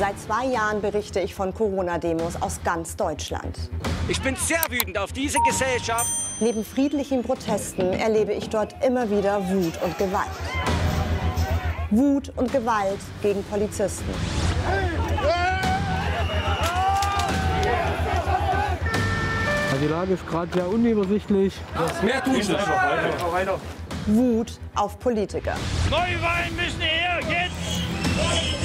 Seit zwei Jahren berichte ich von Corona-Demos aus ganz Deutschland. Ich bin sehr wütend auf diese Gesellschaft. Neben friedlichen Protesten erlebe ich dort immer wieder Wut und Gewalt. Wut und Gewalt gegen Polizisten. Die Lage ist gerade sehr unübersichtlich. Mehr tun Sie. Wut auf Politiker. Neuwahlen müssen her, jetzt!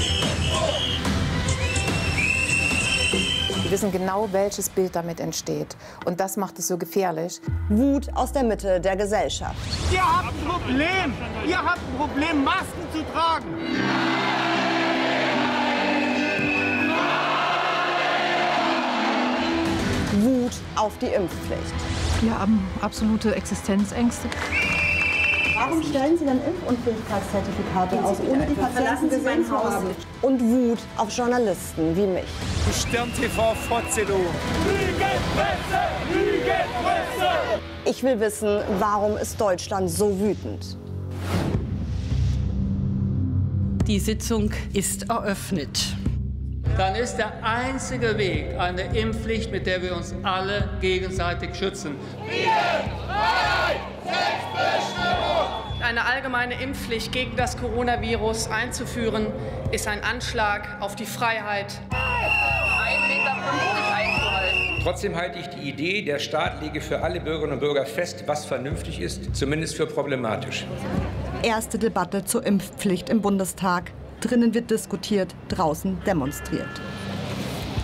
Wir wissen genau, welches Bild damit entsteht. Und das macht es so gefährlich. Wut aus der Mitte der Gesellschaft. Ihr habt ein Problem. Ihr habt ein Problem, Masken zu tragen. Wut auf die Impfpflicht. Wir haben absolute Existenzängste. Warum stellen Sie dann Impfunfähigkeitszertifikate aus, ohne die Patienten gesehen zu haben? Und Wut auf Journalisten wie mich. Stern TV Fotzelo. Ich will wissen, warum ist Deutschland so wütend? Die Sitzung ist eröffnet. Dann ist der einzige Weg eine Impfpflicht, mit der wir uns alle gegenseitig schützen. Eine allgemeine Impfpflicht gegen das Coronavirus einzuführen, ist ein Anschlag auf die Freiheit. Trotzdem halte ich die Idee, der Staat lege für alle Bürgerinnen und Bürger fest, was vernünftig ist, zumindest für problematisch. Erste Debatte zur Impfpflicht im Bundestag. Drinnen wird diskutiert, draußen demonstriert.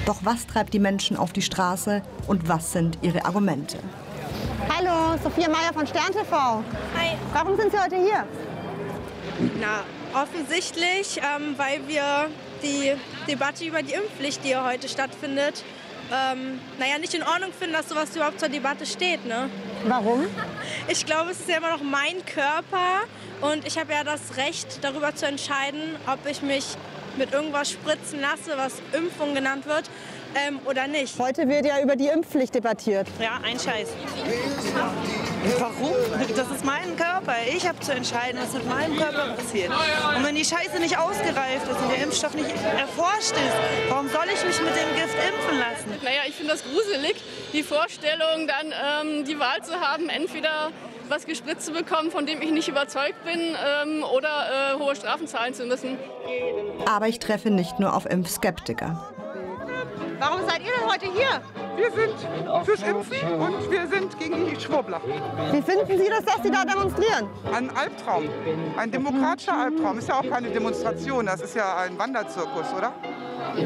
Doch was treibt die Menschen auf die Straße und was sind ihre Argumente? Hallo, Sophia Meyer von Stern TV. Hi. Warum sind Sie heute hier? Na, offensichtlich, ähm, weil wir die Debatte über die Impfpflicht, die ja heute stattfindet, ähm, naja, nicht in Ordnung finden, dass sowas überhaupt zur Debatte steht. Ne? Warum? Ich glaube, es ist ja immer noch mein Körper und ich habe ja das Recht, darüber zu entscheiden, ob ich mich mit irgendwas spritzen lasse, was Impfung genannt wird, ähm, oder nicht. Heute wird ja über die Impfpflicht debattiert. Ja, ein Scheiß. Warum? Das ist mein Körper. Ich habe zu entscheiden, was mit meinem Körper passiert. Und wenn die Scheiße nicht ausgereift ist und der Impfstoff nicht erforscht ist, warum soll ich mich mit dem Gift impfen lassen? Naja, ich finde das gruselig, die Vorstellung, dann ähm, die Wahl zu haben, entweder was gespritzt zu bekommen, von dem ich nicht überzeugt bin, ähm, oder äh, hohe Strafen zahlen zu müssen. Aber ich treffe nicht nur auf Impfskeptiker. Warum seid ihr denn heute hier? Wir sind fürs Impfen und wir sind gegen die Schwurbler. Wie finden Sie das, dass Sie da demonstrieren? Ein Albtraum. Ein demokratischer Albtraum. Ist ja auch keine Demonstration, das ist ja ein Wanderzirkus, oder?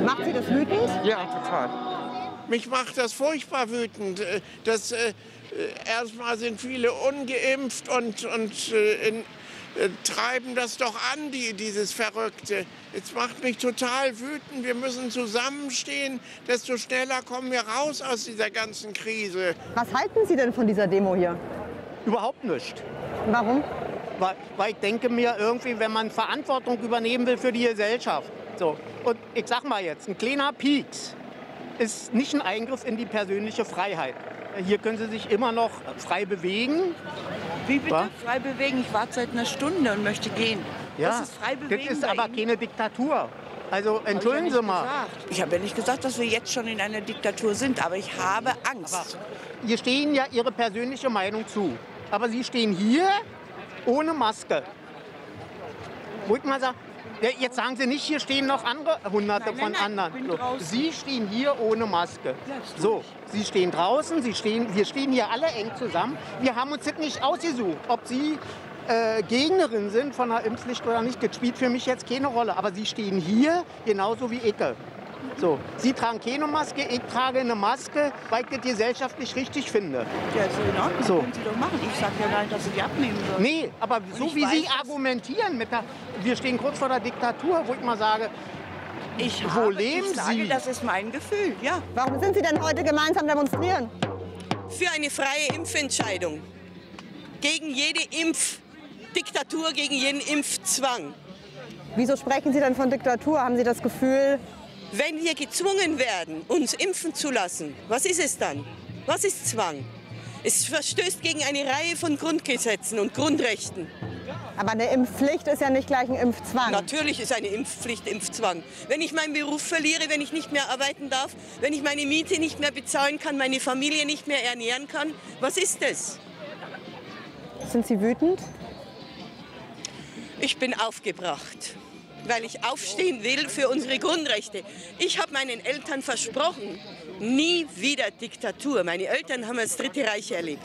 Macht Sie das wütend? Ja, total. Mich macht das furchtbar wütend. äh, Das, äh, äh, erstmal sind viele ungeimpft und, und äh, in, treiben das doch an, die, dieses Verrückte. Es macht mich total wütend. Wir müssen zusammenstehen. Desto schneller kommen wir raus aus dieser ganzen Krise. Was halten Sie denn von dieser Demo hier? Überhaupt nicht. Warum? Weil, weil ich denke mir irgendwie, wenn man Verantwortung übernehmen will für die Gesellschaft. So. Und ich sag mal jetzt, ein kleiner Pieks ist nicht ein Eingriff in die persönliche Freiheit. Hier können Sie sich immer noch frei bewegen. Wie bitte? Was? Frei bewegen? Ich warte seit einer Stunde und möchte gehen. Ja, Das ist frei bewegen. das ist aber keine Diktatur. Also entschuldigen Sie mal. gesagt. Ich habe ja nicht gesagt, dass wir jetzt schon in einer Diktatur sind, aber ich habe Angst. Ihr stehen ja Ihre persönliche Meinung zu. Aber Sie stehen hier ohne Maske. Wo ich mal sage, ja, jetzt sagen Sie nicht, hier stehen noch andere Hunderte Nein, nein, von nein, anderen. So. Sie stehen hier ohne Maske. so, Sie stehen draußen, Sie stehen, wir stehen hier alle eng zusammen. Wir haben uns das nicht ausgesucht, ob Sie äh, Gegnerin sind von der Impfpflicht oder nicht. Das spielt für mich jetzt keine Rolle. Aber Sie stehen hier genauso wie ich. So, Sie tragen keine Maske, ich trage eine Maske, weil ich das gesellschaftlich richtig finde. Ja, ist in Ordnung. So. Können Sie doch machen. Ich sage ja gar nicht, dass Sie die abnehmen sollen. Nee, aber so wie Sie weiß, dass- argumentieren, mit der, wir stehen kurz vor der Diktatur, wo ich mal sage, Ich wo habe, leben ich sage, Sie? das ist mein Gefühl, ja. Warum sind Sie denn heute gemeinsam demonstrieren? für eine freie Impfentscheidung. Gegen jede Impfdiktatur, gegen jeden Impfzwang. Wieso sprechen Sie denn von Diktatur? Haben Sie das Gefühl, Wenn wir gezwungen werden, uns impfen zu lassen, was ist es dann? Was ist Zwang? Es verstößt gegen eine Reihe von Grundgesetzen und Grundrechten. Aber eine Impfpflicht ist ja nicht gleich ein Impfzwang. Natürlich ist eine Impfpflicht Impfzwang. Wenn ich meinen Beruf verliere, wenn ich nicht mehr arbeiten darf, wenn ich meine Miete nicht mehr bezahlen kann, meine Familie nicht mehr ernähren kann, was ist das? Sind Sie wütend? Ich bin aufgebracht, weil ich aufstehen will für unsere Grundrechte. Ich habe meinen Eltern versprochen, nie wieder Diktatur. Meine Eltern haben das Dritte Reich erlebt.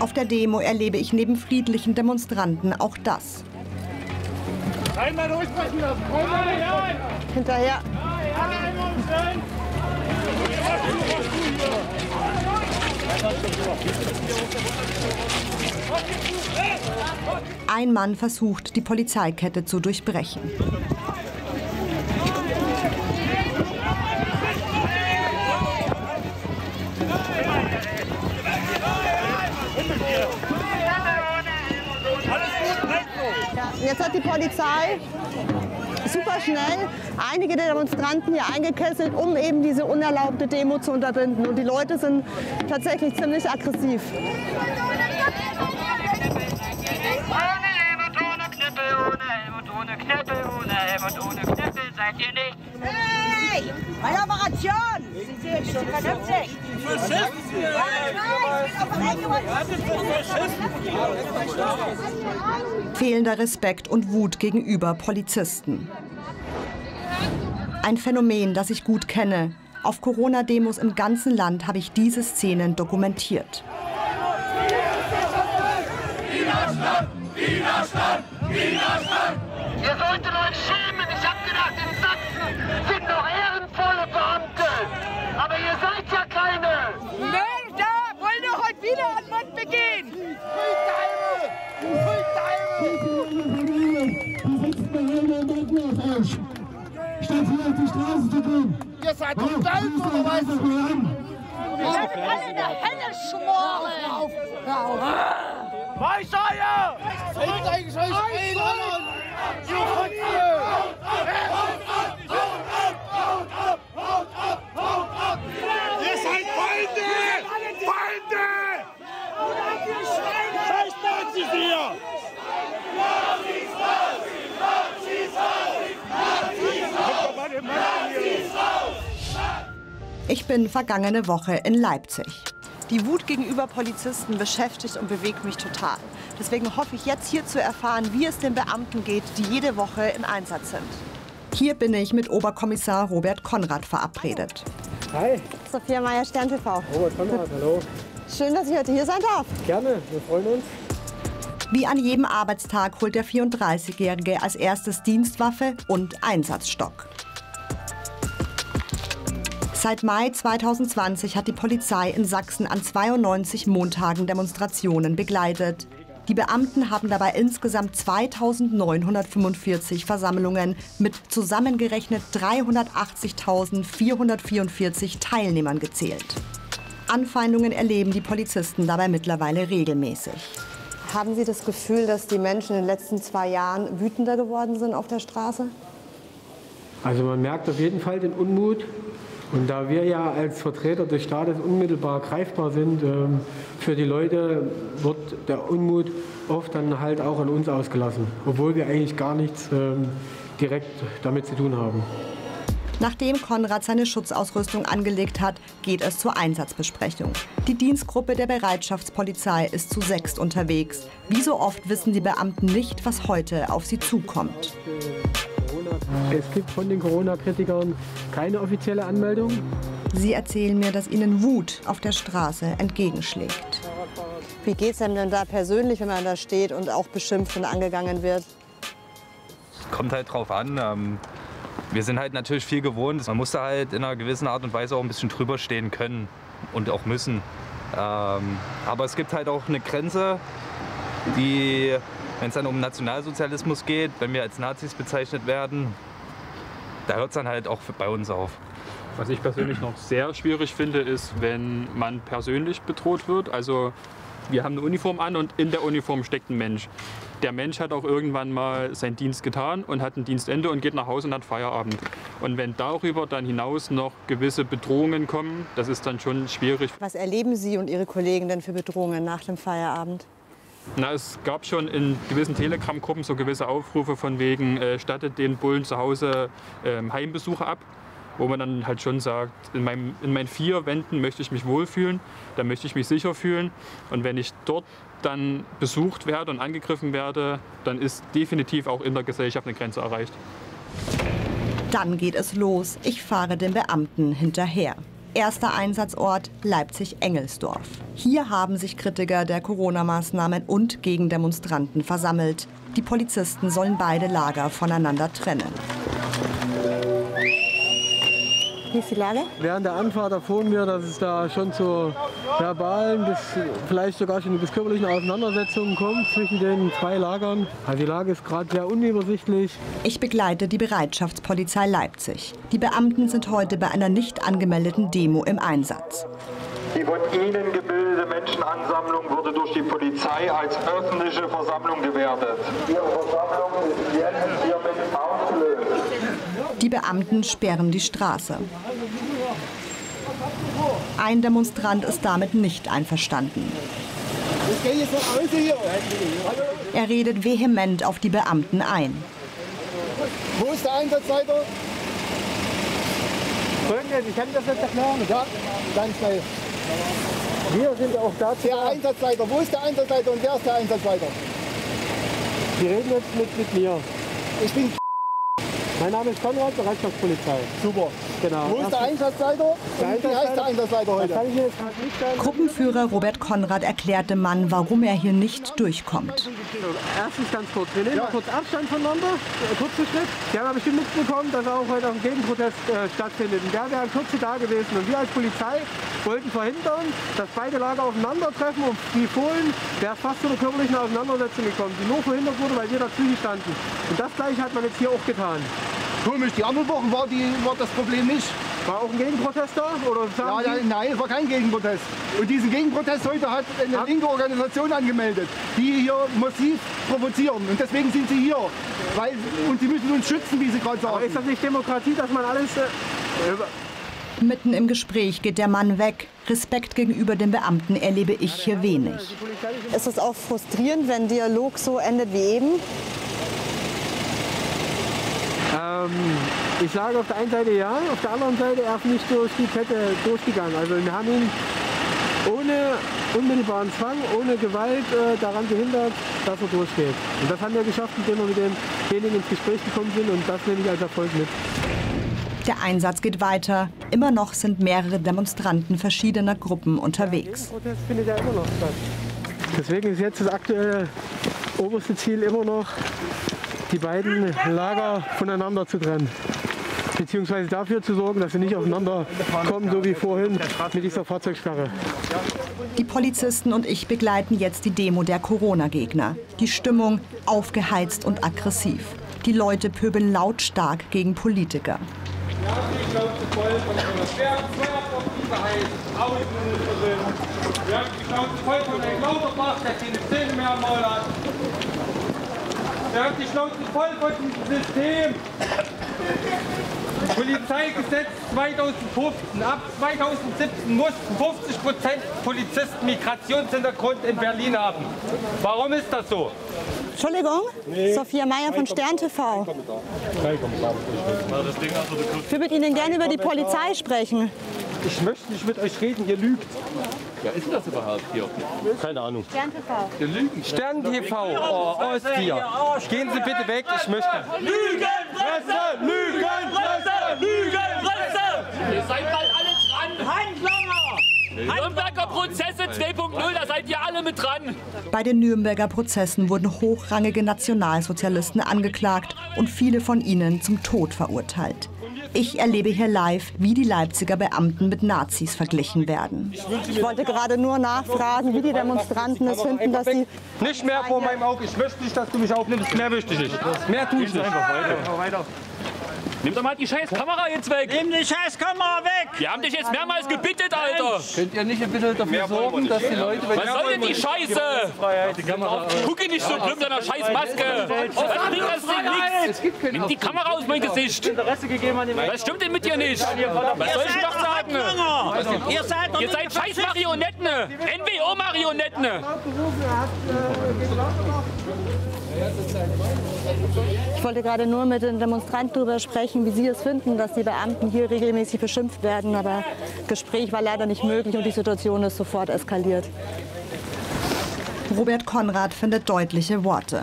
Auf der Demo erlebe ich neben friedlichen Demonstranten auch das. Einmal durchbrechen lassen. Einmal Hinterher. Ein Mann versucht, die Polizeikette zu durchbrechen. Jetzt hat die Polizei super schnell einige der Demonstranten hier eingekesselt, um eben diese unerlaubte Demo zu unterbinden. Und die Leute sind tatsächlich ziemlich aggressiv. Hey! Meine Operation! Sind Sie jetzt schon vernünftig? Fehlender Respekt und Wut gegenüber Polizisten. Ein Phänomen, das ich gut kenne. Auf Corona-Demos im ganzen Land habe ich diese Szenen dokumentiert. Widerstand! Widerstand! Widerstand! Ihr solltet euch schämen! Mord begehen! Statt hier auf die Straße zu gehen. Ihr seid doch stolz, oder was? Wir werden alle in der Hölle schmoren! Hör auf! Weißeier! Bringt eigentlich euch Reden! You Ihr seid Feinde! Feinde! Scheiß Nazis hier! Ich bin vergangene Woche in Leipzig. Die Wut gegenüber Polizisten beschäftigt und bewegt mich total. Deswegen hoffe ich jetzt hier zu erfahren, wie es den Beamten geht, die jede Woche im Einsatz sind. Hier bin ich mit Oberkommissar Robert Konrad verabredet. Hi, Sophia Meyer, Stern TV. Robert Konrad, hallo. Schön, dass ich heute hier sein darf. Gerne, wir freuen uns. Wie an jedem Arbeitstag holt der 34-Jährige als erstes Dienstwaffe und Einsatzstock. Seit Mai 2020 hat die Polizei in Sachsen an 92 Montagen Demonstrationen begleitet. Die Beamten haben dabei insgesamt 2945 Versammlungen mit zusammengerechnet 380.444 Teilnehmern gezählt. Anfeindungen erleben die Polizisten dabei mittlerweile regelmäßig. Haben Sie das Gefühl, dass die Menschen in den letzten zwei Jahren wütender geworden sind auf der Straße? Also man merkt auf jeden Fall den Unmut. Und da wir ja als Vertreter des Staates unmittelbar greifbar sind, ähm, für die Leute wird der Unmut oft dann halt auch an uns ausgelassen, obwohl wir eigentlich gar nichts ähm, direkt damit zu tun haben. Nachdem Konrad seine Schutzausrüstung angelegt hat, geht es zur Einsatzbesprechung. Die Dienstgruppe der Bereitschaftspolizei ist zu sechst unterwegs. Wie so oft wissen die Beamten nicht, was heute auf sie zukommt. Es gibt von den Corona-Kritikern keine offizielle Anmeldung. Sie erzählen mir, dass ihnen Wut auf der Straße entgegenschlägt. Wie geht es einem denn da persönlich, wenn man da steht und auch beschimpft und angegangen wird? Kommt halt drauf an. Ähm, wir sind halt natürlich viel gewohnt. Man muss da halt in einer gewissen Art und Weise auch ein bisschen drüber stehen können und auch müssen. Ähm, aber es gibt halt auch eine Grenze, die, wenn es dann um Nationalsozialismus geht, wenn wir als Nazis bezeichnet werden, da hört es dann halt auch bei uns auf. Was ich persönlich noch sehr schwierig finde, ist, wenn man persönlich bedroht wird. Also wir haben eine Uniform an und in der Uniform steckt ein Mensch. Der Mensch hat auch irgendwann mal seinen Dienst getan und hat ein Dienstende und geht nach Hause und hat Feierabend. Und wenn darüber dann hinaus noch gewisse Bedrohungen kommen, das ist dann schon schwierig. Was erleben Sie und Ihre Kollegen denn für Bedrohungen nach dem Feierabend? Na, es gab schon in gewissen Telegram-Gruppen so gewisse Aufrufe von wegen, äh, stattet den Bullen zu Hause ähm, Heimbesuche ab, wo man dann halt schon sagt, in, meinem, in meinen vier Wänden möchte ich mich wohlfühlen, da möchte ich mich sicher fühlen und wenn ich dort dann besucht werde und angegriffen werde, dann ist definitiv auch in der Gesellschaft eine Grenze erreicht. Dann geht es los. Ich fahre den Beamten hinterher. Erster Einsatzort Leipzig-Engelsdorf. Hier haben sich Kritiker der Corona-Maßnahmen und Gegendemonstranten versammelt. Die Polizisten sollen beide Lager voneinander trennen. Wie ist die Lage? Während der Anfahrt erfuhren wir, dass es da schon zu verbalen, bis vielleicht sogar schon bis körperlichen Auseinandersetzungen kommt zwischen den zwei Lagern. Also die Lage ist gerade sehr unübersichtlich. Ich begleite die Bereitschaftspolizei Leipzig. Die Beamten sind heute bei einer nicht angemeldeten Demo im Einsatz. Die von Ihnen gebildete Menschenansammlung wurde durch die Polizei als öffentliche Versammlung gewertet. Ihre Versammlung ist jetzt hiermit aufgelöst. Die Beamten sperren die Straße. Ein Demonstrant ist damit nicht einverstanden. Er redet vehement auf die Beamten ein. Wo ist der Einsatzleiter? Folgendes, ich kann das jetzt erklären. Ja, ganz schnell. Wir sind auch dazu. Der Einsatzleiter, wo ist der Einsatzleiter und wer ist der Einsatzleiter? Sie reden jetzt mit, mit mir. Ich bin Mein Name ist Konrad, Bereitschaftspolizei. Super. Genau. Wo ist der Einsatzleiter? Und wie heißt der Einsatzleiter heute? Das kann ich Ihnen jetzt gerade nicht sagen. Gruppenführer Robert Konrad erklärt dem Mann, warum er hier nicht durchkommt. Erstens ganz kurz, wir nehmen mal kurz Abstand voneinander, äh, kurzen Schritt. Sie haben ja bestimmt mitbekommen, dass auch heute ein Gegenprotest äh, stattfindet. Und der wäre in Kürze da gewesen. Und wir als Polizei wollten verhindern, dass beide Lager aufeinandertreffen und die Fohlen wäre fast zu einer körperlichen Auseinandersetzung gekommen, die nur verhindert wurde, weil wir dazwischen standen. Und das gleiche hat man jetzt hier auch getan. Komisch, die anderen Wochen war, die, war das Problem nicht. War auch ein Gegenprotest da? Oder ja, ja, nein, es war kein Gegenprotest. Und diesen Gegenprotest heute hat eine linke Organisation angemeldet, die hier massiv provozieren. Und deswegen sind sie hier. Weil, und sie müssen uns schützen, wie sie gerade sagen. Aber ist das nicht Demokratie, dass man alles... Äh, Mitten im Gespräch geht der Mann weg. Respekt gegenüber den Beamten erlebe ich hier wenig. Ist es auch frustrierend, wenn Dialog so endet wie eben? Ähm, ich sage auf der einen Seite ja, auf der anderen Seite er ist nicht durch die Kette durchgegangen. Also wir haben ihn ohne unmittelbaren Zwang, ohne Gewalt äh, daran gehindert, dass er durchgeht. Und das haben wir geschafft, indem wir mit demjenigen ins Gespräch gekommen sind und das nehme ich als Erfolg mit. Der Einsatz geht weiter. Immer noch sind mehrere Demonstranten verschiedener Gruppen unterwegs. Der Protest findet ja immer noch statt. Deswegen ist jetzt das aktuelle oberste Ziel immer noch, die beiden Lager voneinander zu trennen. Beziehungsweise dafür zu sorgen, dass sie nicht aufeinander kommen, so wie vorhin mit dieser Fahrzeugsperre. Die Polizisten und ich begleiten jetzt die Demo der Corona-Gegner. Die Stimmung aufgeheizt und aggressiv. Die Leute pöbeln lautstark gegen Politiker. Wir haben die Schnauze voll von einem Lauterbach, der keine Zähne mehr am Maul hat. Wir haben die Schnauze voll von diesem System. Polizeigesetz 2015. Ab 2017 mussten 50 Prozent Polizisten Migrationshintergrund in Berlin haben. Warum ist das so? Entschuldigung, Sophia Meyer von Stern TV. Ich würde mit Ihnen gerne über die Polizei sprechen. Ich möchte nicht mit euch reden, ihr lügt. Wer ist denn das überhaupt hier? Keine Ahnung. Stern TV. Ihr lügen. Stern TV, oh, Ostia. Gehen Sie bitte weg, ich möchte. Lügenpresse! Lügenpresse! Ihr seid bald alle dran! Handlanger! Nürnberger Prozesse 2.0, da seid ihr alle mit dran! Bei den Nürnberger Prozessen wurden hochrangige Nationalsozialisten angeklagt und viele von ihnen zum Tod verurteilt. Ich erlebe hier live, wie die Leipziger Beamten mit Nazis verglichen werden. Ich wollte gerade nur nachfragen, wie die Demonstranten es finden, dass sie Nicht mehr vor meinem Auge. Ich möchte nicht, dass du mich aufnimmst. Mehr möchte ich nicht. Mehr tue ich nicht. Einfach weiter. Nimm doch mal die scheiß Kamera jetzt weg. Nimm die scheiß Kamera weg. Wir haben dich jetzt mehrmals gebittet, Alter. Könnt ihr nicht ein bisschen dafür sorgen, dass die Leute... wenn- Was soll denn die Scheiße? Die Kamera aus. Guck ihn nicht so blöd mit deiner scheiß Maske. Was bringt das denn nichts? Nimm die Kamera aus meinem Gesicht. Was stimmt denn mit dir nicht? Was soll ich denn doch sagen? Ihr seid doch Ihr seid scheiß Marionetten. NWO-Marionetten. Ich wollte gerade nur mit den Demonstranten darüber sprechen, wie sie es finden, dass die Beamten hier regelmäßig beschimpft werden. Aber Gespräch war leider nicht möglich und die Situation ist sofort eskaliert. Robert Konrad findet deutliche Worte.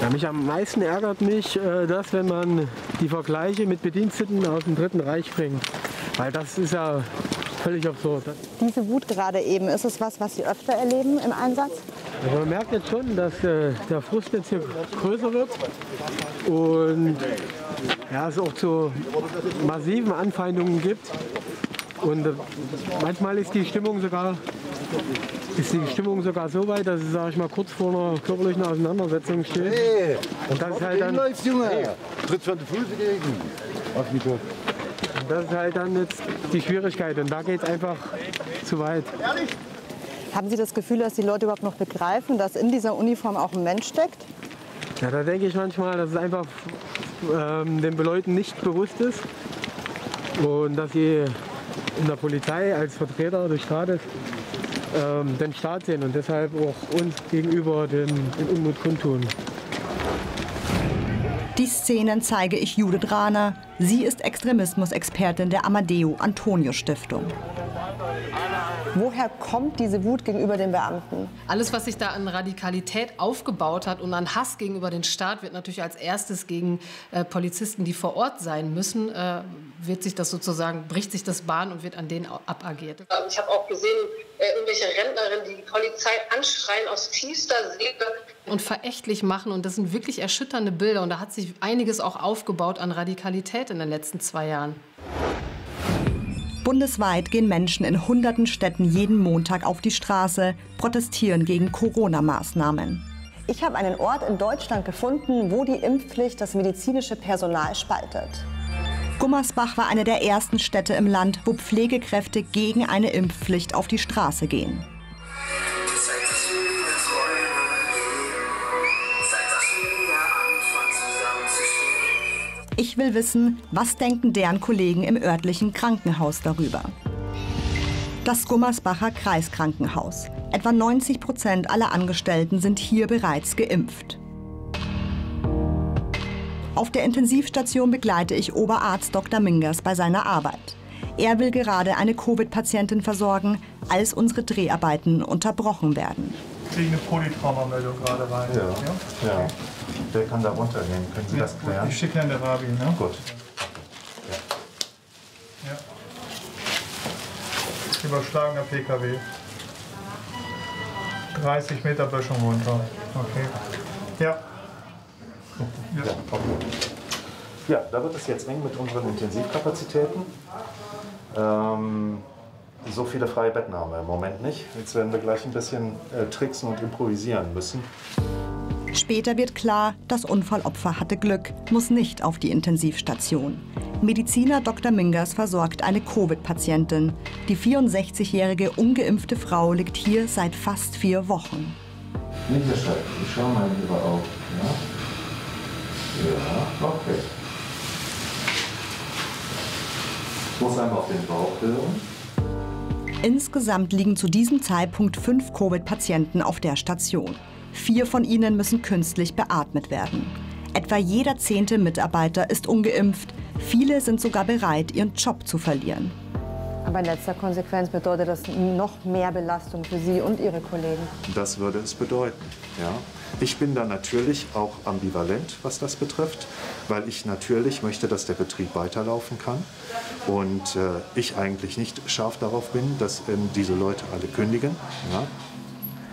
Ja, mich am meisten ärgert mich äh, das, wenn man die Vergleiche mit Bediensteten aus dem Dritten Reich bringt. Weil das ist ja völlig absurd. Diese Wut gerade eben, ist es was, was Sie öfter erleben im Einsatz? Also man merkt jetzt schon, dass äh, der Frust jetzt hier größer wird und ja, es auch zu massiven Anfeindungen gibt. Und äh, manchmal ist die Stimmung sogar ist die Stimmung sogar so weit, dass es, sag ich mal, kurz vor einer körperlichen Auseinandersetzung steht. Hey, und das ist halt dann, läuft, Junge. Tritt von der Füße gegen. Auf mich hoch. Das ist halt dann jetzt die Schwierigkeit und da geht es einfach zu weit. Haben Sie das Gefühl, dass die Leute überhaupt noch begreifen, dass in dieser Uniform auch ein Mensch steckt? Ja, da denke ich manchmal, dass es einfach ähm, den Leuten nicht bewusst ist und dass sie in der Polizei als Vertreter des Staates ähm, den Staat sehen und deshalb auch uns gegenüber den, den Unmut kundtun. Die Szenen zeige ich Judith Rahner. Sie ist Extremismusexpertin der Amadeo Antonio Stiftung. Woher kommt diese Wut gegenüber den Beamten? Alles, was sich da an Radikalität aufgebaut hat und an Hass gegenüber dem Staat, wird natürlich als erstes gegen äh, Polizisten, die vor Ort sein müssen, äh, wird sich das sozusagen, bricht sich das Bahn und wird an denen abagiert. Ich habe auch gesehen, äh, irgendwelche Rentnerinnen, die die Polizei anschreien aus tiefster Seele. Und verächtlich machen. Und das sind wirklich erschütternde Bilder. Und da hat sich einiges auch aufgebaut an Radikalität in den letzten zwei Jahren. Bundesweit gehen Menschen in hunderten Städten jeden Montag auf die Straße, protestieren gegen Corona-Maßnahmen. Ich habe einen Ort in Deutschland gefunden, wo die Impfpflicht das medizinische Personal spaltet. Gummersbach war eine der ersten Städte im Land, wo Pflegekräfte gegen eine Impfpflicht auf die Straße gehen. Ich will wissen, was denken deren Kollegen im örtlichen Krankenhaus darüber. Das Gummersbacher Kreiskrankenhaus. Etwa 90 Prozent aller Angestellten sind hier bereits geimpft. Auf der Intensivstation begleite ich Oberarzt Dr. Mingers bei seiner Arbeit. Er will gerade eine Covid-Patientin versorgen, als unsere Dreharbeiten unterbrochen werden. kriegen eine Polytraumameldung gerade rein. Ja. ja. Wer kann da runtergehen? Können Sie das klären? Ich schicke Herrn der Rabi, ne? Gut. Überschlagener PKW. 30 Meter Böschung runter. Okay. Ja. Ja, okay. ja, da wird es jetzt eng mit unseren Intensivkapazitäten. Ähm, so viele freie Betten haben wir im Moment nicht. Jetzt werden wir gleich ein bisschen äh, tricksen und improvisieren müssen. Später wird klar, das Unfallopfer hatte Glück, muss nicht auf die Intensivstation. Mediziner Dr. Mingers versorgt eine Covid-Patientin. Die 64-jährige ungeimpfte Frau liegt hier seit fast vier Wochen. Ich schau mal lieber auf. Ja, ja okay. Ich muss einmal auf den Bauch hören. Insgesamt liegen zu diesem Zeitpunkt fünf Covid-Patienten auf der Station. Vier von ihnen müssen künstlich beatmet werden. Etwa jeder zehnte Mitarbeiter ist ungeimpft. Viele sind sogar bereit, ihren Job zu verlieren. Aber in letzter Konsequenz bedeutet das noch mehr Belastung für Sie und Ihre Kollegen. Das würde es bedeuten. Ja. Ich bin da natürlich auch ambivalent, was das betrifft, weil ich natürlich möchte, dass der Betrieb weiterlaufen kann und äh, ich eigentlich nicht scharf darauf bin, dass ähm, diese Leute alle kündigen. Ja.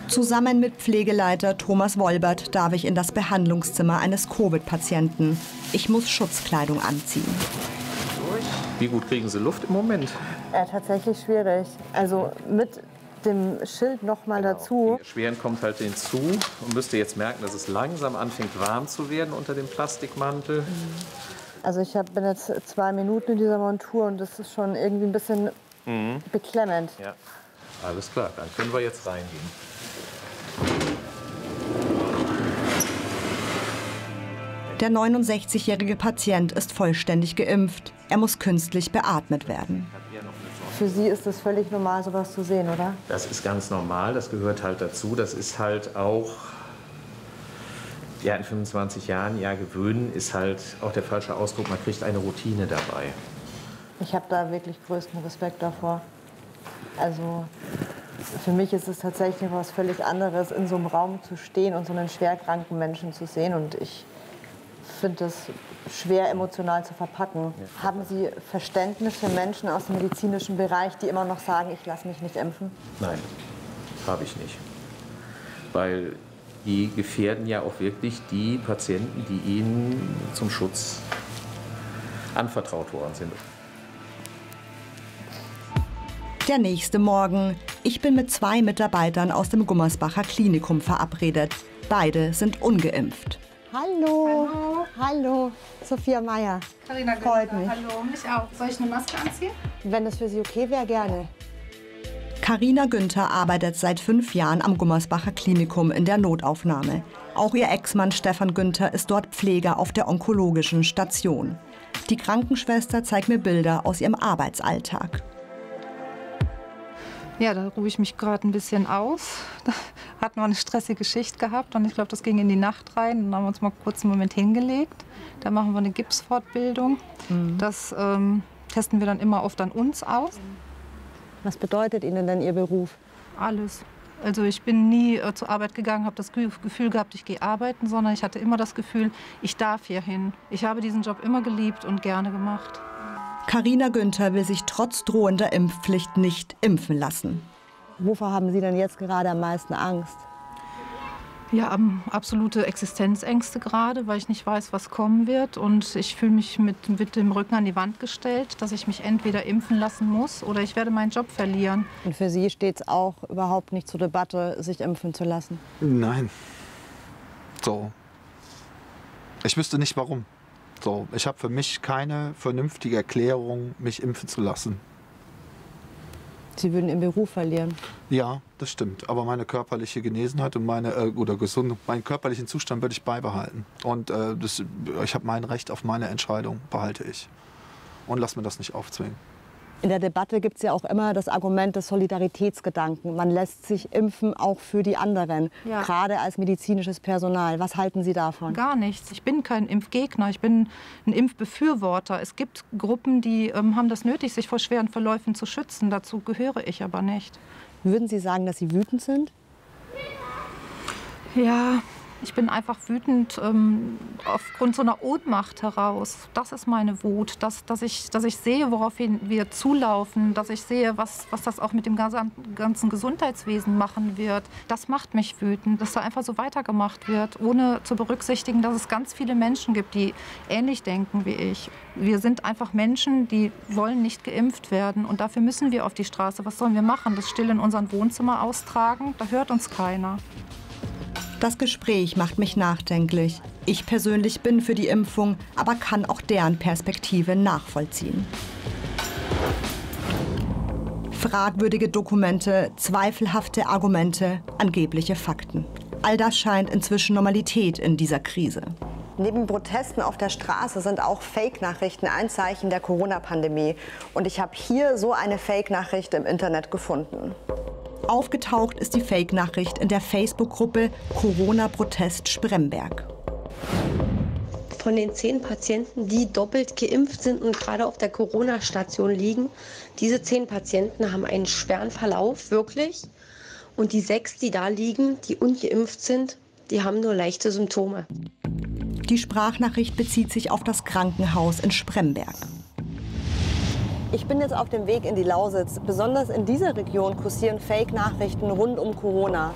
Zusammen mit Pflegeleiter Thomas Wolbert darf ich in das Behandlungszimmer eines Covid-Patienten. Ich muss Schutzkleidung anziehen. Wie gut kriegen Sie Luft im Moment? Äh, tatsächlich schwierig. Also mit dem Schild noch mal dazu. Schweren kommt halt hinzu und müsste jetzt merken, dass es langsam anfängt warm zu werden unter dem Plastikmantel. Also ich hab, bin jetzt zwei Minuten in dieser Montur und das ist schon irgendwie ein bisschen Mhm. beklemmend. Ja. Alles klar, dann können wir jetzt reingehen. Der 69-jährige Patient ist vollständig geimpft. Er muss künstlich beatmet werden. Für Sie ist es völlig normal, sowas zu sehen, oder? Das ist ganz normal, das gehört halt dazu. Das ist halt auch, ja, in 25 Jahren, ja, gewöhnen ist halt auch der falsche Ausdruck. Man kriegt eine Routine dabei. Ich habe da wirklich größten Respekt davor. Also für mich ist es tatsächlich was völlig anderes, in so einem Raum zu stehen und so einen schwerkranken Menschen zu sehen. Und ich finde das schwer emotional zu verpacken. Haben Sie Verständnis für Menschen aus dem medizinischen Bereich, die immer noch sagen, ich lasse mich nicht impfen? Nein, habe ich nicht. Weil die gefährden ja auch wirklich die Patienten, die ihnen zum Schutz anvertraut worden sind. Der nächste Morgen. Ich bin mit zwei Mitarbeitern aus dem Gummersbacher Klinikum verabredet. Beide sind ungeimpft. Hallo. Hallo. Sophia Meyer. Carina Freut Günther, mich. Hallo, mich auch. Soll ich eine Maske anziehen? Wenn es für Sie okay wäre, gerne. Carina Günther arbeitet seit fünf Jahren am Gummersbacher Klinikum in der Notaufnahme. Auch ihr Ex-Mann Stefan Günther ist dort Pfleger auf der onkologischen Station. Die Krankenschwester zeigt mir Bilder aus ihrem Arbeitsalltag. Ja, da ruhe ich mich gerade ein bisschen aus. Da hatten wir eine stressige Schicht gehabt und ich glaube, das ging in die Nacht rein. Dann haben wir uns mal kurz einen Moment hingelegt. Da machen wir eine Gipsfortbildung. Das ähm, testen wir dann immer oft an uns aus. Was bedeutet Ihnen denn Ihr Beruf? Alles. Also ich bin nie äh, zur Arbeit gegangen, habe das Ge- Gefühl gehabt, ich gehe arbeiten, sondern ich hatte immer das Gefühl, ich darf hier hin. Ich habe diesen Job immer geliebt und gerne gemacht. Carina Günther will sich trotz drohender Impfpflicht nicht impfen lassen. Wovor haben Sie denn jetzt gerade am meisten Angst? Ja, ähm, absolute Existenzängste gerade, weil ich nicht weiß, was kommen wird. Und ich fühle mich mit, mit dem Rücken an die Wand gestellt, dass ich mich entweder impfen lassen muss oder ich werde meinen Job verlieren. Und für Sie steht es auch überhaupt nicht zur Debatte, sich impfen zu lassen. Nein. So. Ich wüsste nicht warum. So, ich habe für mich keine vernünftige Erklärung, mich impfen zu lassen. Sie würden Ihren Beruf verlieren. Ja, das stimmt. Aber meine körperliche Genesenheit und meine äh, oder Gesundung, meinen körperlichen Zustand würde ich beibehalten. Und äh, das, ich habe mein Recht auf meine Entscheidung, behalte ich. Und lass mir das nicht aufzwingen. In der Debatte gibt es ja auch immer das Argument des Solidaritätsgedanken. Man lässt sich impfen auch für die anderen, Ja. gerade als medizinisches Personal. Was halten Sie davon? Gar nichts. Ich bin kein Impfgegner, ich bin ein Impfbefürworter. Es gibt Gruppen, die ähm, haben das nötig, sich vor schweren Verläufen zu schützen. Dazu gehöre ich aber nicht. Würden Sie sagen, dass Sie wütend sind? Ja, ich bin einfach wütend ähm, aufgrund so einer Ohnmacht heraus. Das ist meine Wut, dass, dass, ich, dass ich sehe, woraufhin wir zulaufen, dass ich sehe, was, was das auch mit dem ganzen ganzen Gesundheitswesen machen wird. Das macht mich wütend, dass da einfach so weitergemacht wird, ohne zu berücksichtigen, dass es ganz viele Menschen gibt, die ähnlich denken wie ich. Wir sind einfach Menschen, die wollen nicht geimpft werden und dafür müssen wir auf die Straße. Was sollen wir machen? Das still in unserem Wohnzimmer austragen? Da hört uns keiner. Das Gespräch macht mich nachdenklich. Ich persönlich bin für die Impfung, aber kann auch deren Perspektive nachvollziehen. Fragwürdige Dokumente, zweifelhafte Argumente, angebliche Fakten. All das scheint inzwischen Normalität in dieser Krise. Neben Protesten auf der Straße sind auch Fake-Nachrichten ein Zeichen der Corona-Pandemie. Und ich habe hier so eine Fake-Nachricht im Internet gefunden. Aufgetaucht ist die Fake-Nachricht in der Facebook-Gruppe Corona-Protest Spremberg. Von den zehn Patienten, die doppelt geimpft sind und gerade auf der Corona-Station liegen, diese zehn Patienten haben einen schweren Verlauf, wirklich. Und die sechs, die da liegen, die ungeimpft sind, die haben nur leichte Symptome. Die Sprachnachricht bezieht sich auf das Krankenhaus in Spremberg. Ich bin jetzt auf dem Weg in die Lausitz. Besonders in dieser Region kursieren Fake-Nachrichten rund um Corona.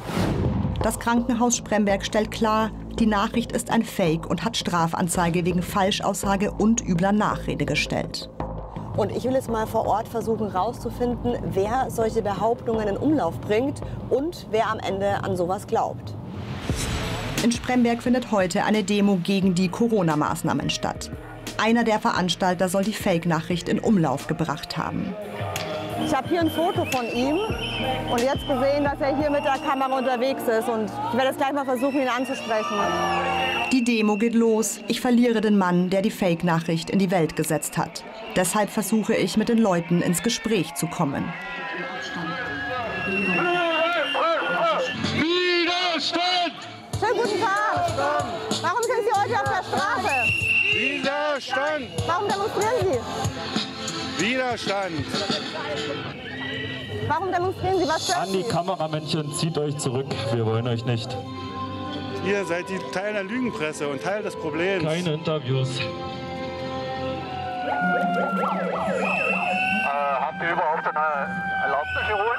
Das Krankenhaus Spremberg stellt klar, die Nachricht ist ein Fake und hat Strafanzeige wegen Falschaussage und übler Nachrede gestellt. Und ich will jetzt mal vor Ort versuchen herauszufinden, wer solche Behauptungen in Umlauf bringt und wer am Ende an sowas glaubt. In Spremberg findet heute eine Demo gegen die Corona-Maßnahmen statt. Einer der Veranstalter soll die Fake-Nachricht in Umlauf gebracht haben. Ich habe hier ein Foto von ihm und jetzt gesehen, dass er hier mit der Kamera unterwegs ist. Und ich werde jetzt gleich mal versuchen, ihn anzusprechen. Die Demo geht los. Ich verliere den Mann, der die Fake-Nachricht in die Welt gesetzt hat. Deshalb versuche ich, mit den Leuten ins Gespräch zu kommen. Widerstand! Warum demonstrieren Sie? Widerstand! Warum demonstrieren Sie? Was An die? Kameramännchen, zieht euch zurück. Wir wollen euch nicht. Ihr seid die Teil der Lügenpresse und Teil des Problems. Keine Interviews. habt ihr überhaupt eine Erlaubnis geholt?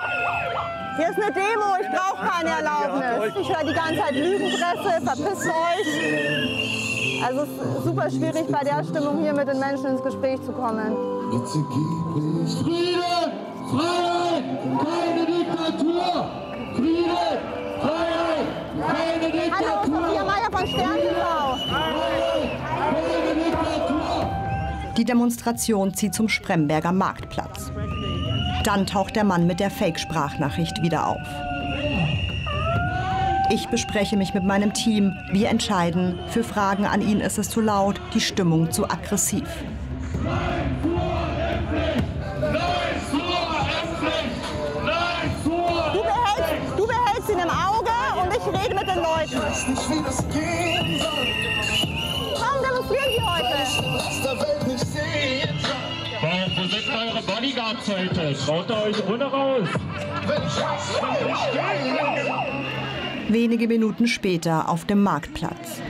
Hier ist eine Demo, ich brauche keine Erlaubnis. Ich höre die ganze Zeit Lügenpresse, verpisst euch. Also es ist super schwierig bei der Stimmung hier mit den Menschen ins Gespräch zu kommen. Friede, Freiheit, keine Diktatur! Friede, Freiheit, keine Diktatur! Hallo, Sophia Meier von Stern TV. Keine Diktatur! Die Demonstration zieht zum Spremberger Marktplatz. Dann taucht der Mann mit der Fake-Sprachnachricht wieder auf. Ich bespreche mich mit meinem Team. Wir entscheiden, für Fragen an ihn ist es zu laut, die Stimmung zu aggressiv. Du behältst, du behältst ihn im Auge und ich rede mit den Leuten. Warum demonstrieren Sie heute? Warum, wo sind eure Bodyguards heute? Traut ihr euch ohne raus? Wenige Minuten später auf dem Marktplatz.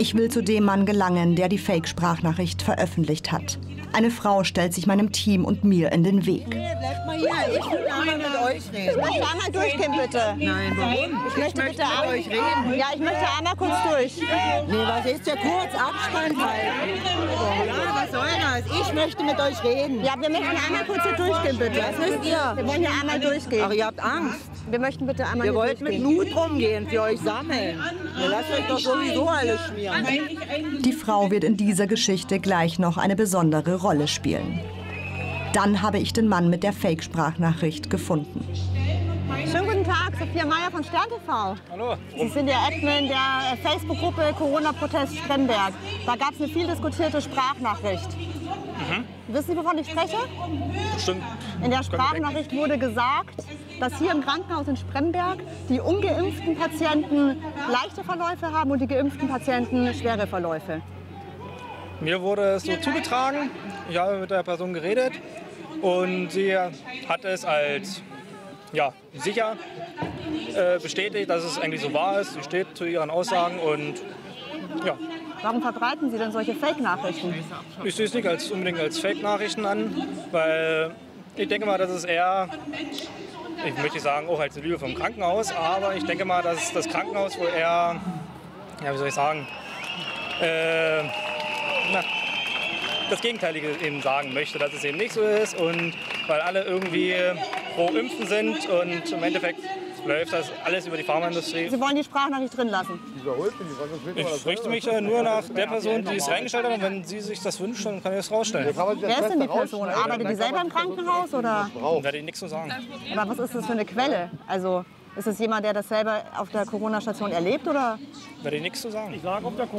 Ich will zu dem Mann gelangen, der die Fake-Sprachnachricht veröffentlicht hat. Eine Frau stellt sich meinem Team und mir in den Weg. Bleibt mal hier, ich will einmal mit euch Ich reden. möchte einmal durchgehen, bitte. Nein, warum? Ich möchte bitte mit einmal euch reden. Ja, ich möchte einmal kurz durch. Nee, was ist ja kurz? Abstand halten. Ja, was soll das? Ich möchte mit euch reden. Ja, wir möchten einmal kurz hier durchgehen, bitte. Was müsst ihr? Wir wollen hier einmal durchgehen. Ach, ihr habt Angst. Wir möchten bitte einmal Ihr hier wollt mit durchgehen. Blut rumgehen, für euch sammeln. Ihr lasst euch doch sowieso alle schmieren. Die Frau wird in dieser Geschichte gleich noch eine besondere Rolle spielen. Dann habe ich den Mann mit der Fake-Sprachnachricht gefunden. Schönen guten Tag, Sophia Meier von Stern TV. Hallo. Sie sind der Admin der Facebook-Gruppe Corona-Protest Spremberg. Da gab es eine viel diskutierte Sprachnachricht. Wissen Sie, wovon ich spreche? Bestimmt. In der Sprachnachricht wurde gesagt, dass hier im Krankenhaus in Spremberg die ungeimpften Patienten leichte Verläufe haben und die geimpften Patienten schwere Verläufe. Mir wurde es so zugetragen. Ich habe mit der Person geredet und sie hat es als ja, sicher äh, bestätigt, dass es eigentlich so wahr ist. Sie steht zu ihren Aussagen und ja, Warum verbreiten Sie denn solche Fake-Nachrichten? ich sehe es nicht als, unbedingt als Fake-Nachrichten an, weil ich denke mal, dass es eher, ich möchte sagen, auch als eine Lüge vom Krankenhaus, aber ich denke mal, dass das Krankenhaus wohl eher, ja, wie soll ich sagen, äh, na, das Gegenteilige eben sagen möchte, dass es eben nicht so ist und weil alle irgendwie pro Impfen sind und im Endeffekt läuft das alles über die Pharmaindustrie. Sie wollen die Sprachnachricht drin lassen. Ich richte mich ja nur nach der Person, die es reingestellt hat und wenn sie sich das wünscht, dann kann ich es rausstellen. Wer ist denn die Person? Arbeitet die selber im Krankenhaus oder? Werde ich nichts zu sagen. Aber was ist das für eine Quelle? Also ist es jemand, der das selber auf der Corona-Station erlebt oder? Werde ich nichts zu sagen.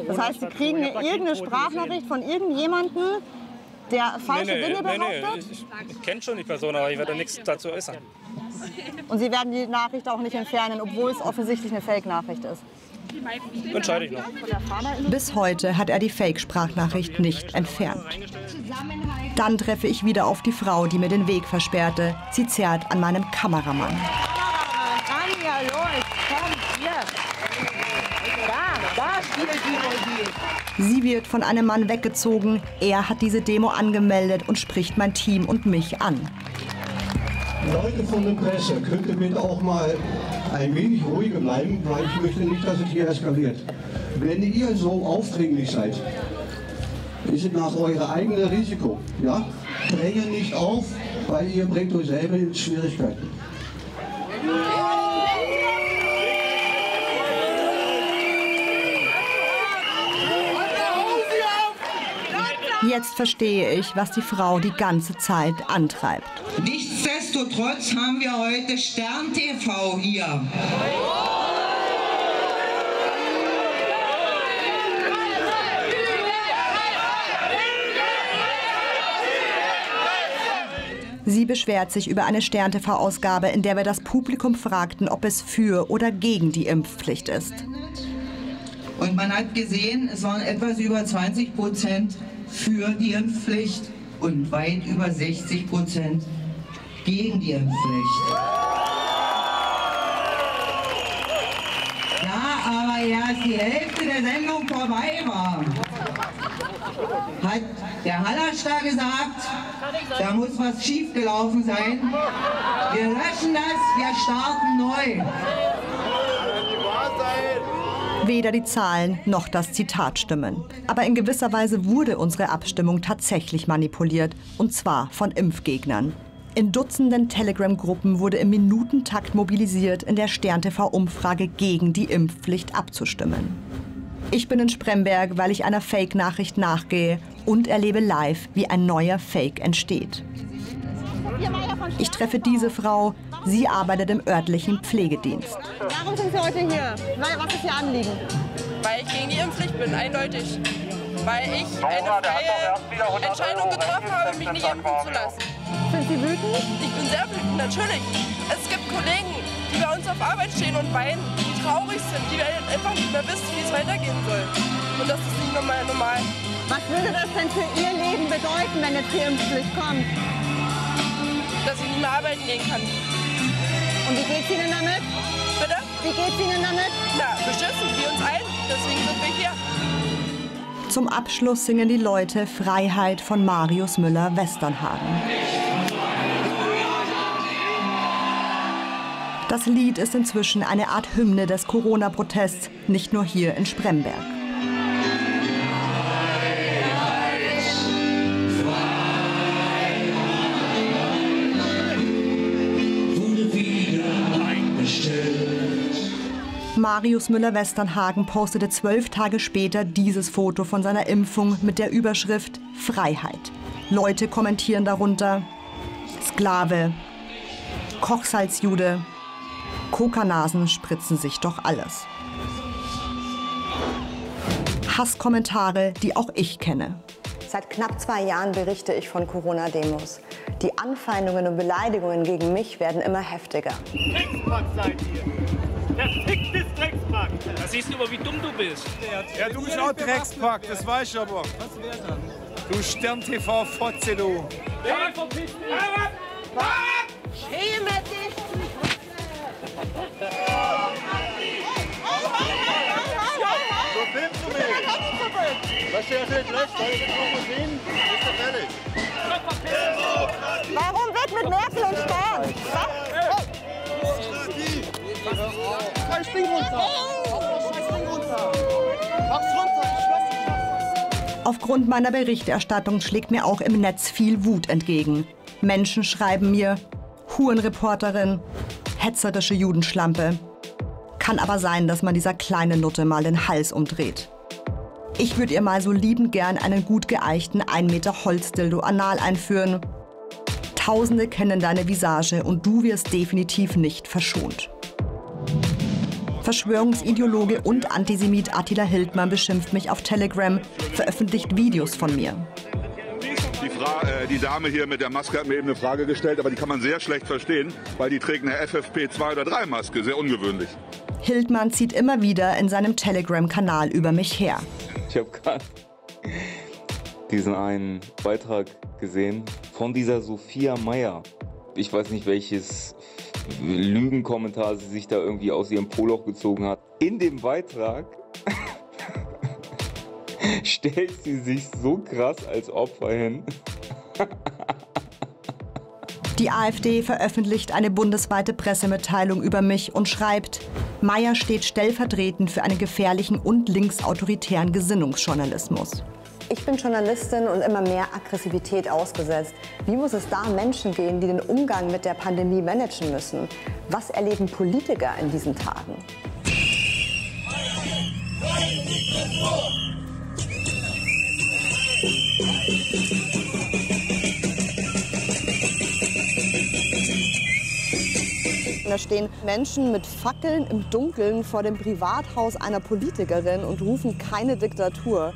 Das heißt, Sie kriegen eine, irgendeine Sprachnachricht von irgendjemandem, der falsche nee, Dinge nee, nee, behauptet Ich, ich kenne schon die Person, aber ich werde nichts dazu äußern. und Sie werden die Nachricht auch nicht entfernen, obwohl es offensichtlich eine Fake-Nachricht ist. Entscheide ich noch. Bis heute hat er die Fake-Sprachnachricht nicht entfernt. Dann treffe ich wieder auf die Frau, die mir den Weg versperrte. Sie zerrt an meinem Kameramann. Anja, los, komm, hier. Da, da spielt die Musik. Sie wird von einem Mann weggezogen. Er hat diese Demo angemeldet und spricht mein Team und mich an. Leute von der Presse, könnt ihr bitte auch mal ein wenig ruhiger bleiben, weil ich möchte nicht, dass es hier eskaliert. Wenn ihr so aufdringlich seid, ist es nach eurem eigenen Risiko. Ja? Dränge nicht auf, weil ihr bringt euch selber in Schwierigkeiten. Jetzt verstehe ich, was die Frau die ganze Zeit antreibt. Nichtsdestotrotz haben wir heute Stern TV hier. Sie beschwert sich über eine Stern-TV-Ausgabe, in der wir das Publikum fragten, ob es für oder gegen die Impfpflicht ist. Und man hat gesehen, es waren etwas über 20 Prozent für die Impfpflicht und weit über 60 Prozent gegen die Impfpflicht. Ja, aber erst die Hälfte der Sendung vorbei war, hat der Hallerster gesagt, da muss was schiefgelaufen sein. Wir löschen das, wir starten neu. Weder die Zahlen noch das Zitat stimmen. Aber in gewisser Weise wurde unsere Abstimmung tatsächlich manipuliert, und zwar von Impfgegnern. In Dutzenden Telegram-Gruppen wurde im Minutentakt mobilisiert, in der Stern-TV-Umfrage gegen die Impfpflicht abzustimmen. Ich bin in Spremberg, weil ich einer Fake-Nachricht nachgehe und erlebe live, wie ein neuer Fake entsteht. Ich treffe diese Frau. Sie arbeitet im örtlichen Pflegedienst. Warum sind Sie heute hier? Was ist Ihr Anliegen? Weil ich gegen die Impfpflicht bin, eindeutig. Weil ich eine freie Entscheidung getroffen habe, mich nicht impfen zu lassen. Sind Sie wütend? Ich bin sehr wütend, natürlich. Es gibt Kollegen, bei uns auf Arbeit stehen und weinen, die traurig sind, die einfach nicht mehr wissen, wie es weitergehen soll. Und das ist nicht normal. normal. Was würde das denn für Ihr Leben bedeuten, wenn jetzt die Impfpflicht kommt? Dass ich nicht mehr arbeiten gehen kann. Und wie geht's Ihnen damit? Bitte? Wie geht's Ihnen damit? Na, beschissen, wie uns allen. Deswegen sind wir hier. Zum Abschluss singen die Leute Freiheit von Marius Müller-Westernhagen. Das Lied ist inzwischen eine Art Hymne des Corona-Protests, nicht nur hier in Spremberg. Marius Müller-Westernhagen postete zwölf Tage später dieses Foto von seiner Impfung mit der Überschrift Freiheit. Leute kommentieren darunter Sklave, Kochsalzjude, Kokanasen spritzen sich doch alles. Hasskommentare, die auch ich kenne. Seit knapp zwei Jahren berichte ich von Corona-Demos. Die Anfeindungen und Beleidigungen gegen mich werden immer heftiger. Dreckspack seid ihr! Verficktes Dreckspack! Da siehst du aber, wie dumm du bist. Ja, du bist auch Dreckspack, das weiß ich aber. Was wäre dann? Du Stern-TV-Fotze, du. Ja! Schäme dich! So filmst du mich. Was der nicht lässt, soll ich irgendwo sehen? Ist doch fertig. Warum wird mit Merkel und Spahn? Scheiß Ding runter! Scheiß Ding runter! Mach's runter, ich schwör's dir. Aufgrund meiner Berichterstattung schlägt mir auch im Netz viel Wut entgegen. Menschen schreiben mir, Hurenreporterin, hetzerische Judenschlampe. Kann aber sein, dass man dieser kleinen Nutte mal den Hals umdreht. Ich würde ihr mal so liebend gern einen gut geeichten 1 Meter Holzdildo anal einführen. Tausende kennen deine Visage und du wirst definitiv nicht verschont. Verschwörungsideologe und Antisemit Attila Hildmann beschimpft mich auf Telegram, veröffentlicht Videos von mir. Die, Dame hier mit der Maske hat mir eben eine Frage gestellt, aber die kann man sehr schlecht verstehen, weil die trägt eine FFP2 oder 3 Maske, sehr ungewöhnlich. Hildmann zieht immer wieder in seinem Telegram-Kanal über mich her. Ich habe gerade diesen einen Beitrag gesehen von dieser Sophia Meyer. Ich weiß nicht, welches Lügenkommentar sie sich da irgendwie aus ihrem Poloch gezogen hat. In dem Beitrag stellt sie sich so krass als Opfer hin. Die AfD veröffentlicht eine bundesweite Pressemitteilung über mich und schreibt, Meyer steht stellvertretend für einen gefährlichen und linksautoritären Gesinnungsjournalismus. Ich bin Journalistin und immer mehr Aggressivität ausgesetzt. Wie muss es da Menschen gehen, die den Umgang mit der Pandemie managen müssen? Was erleben Politiker in diesen Tagen? Da stehen Menschen mit Fackeln im Dunkeln vor dem Privathaus einer Politikerin und rufen keine Diktatur.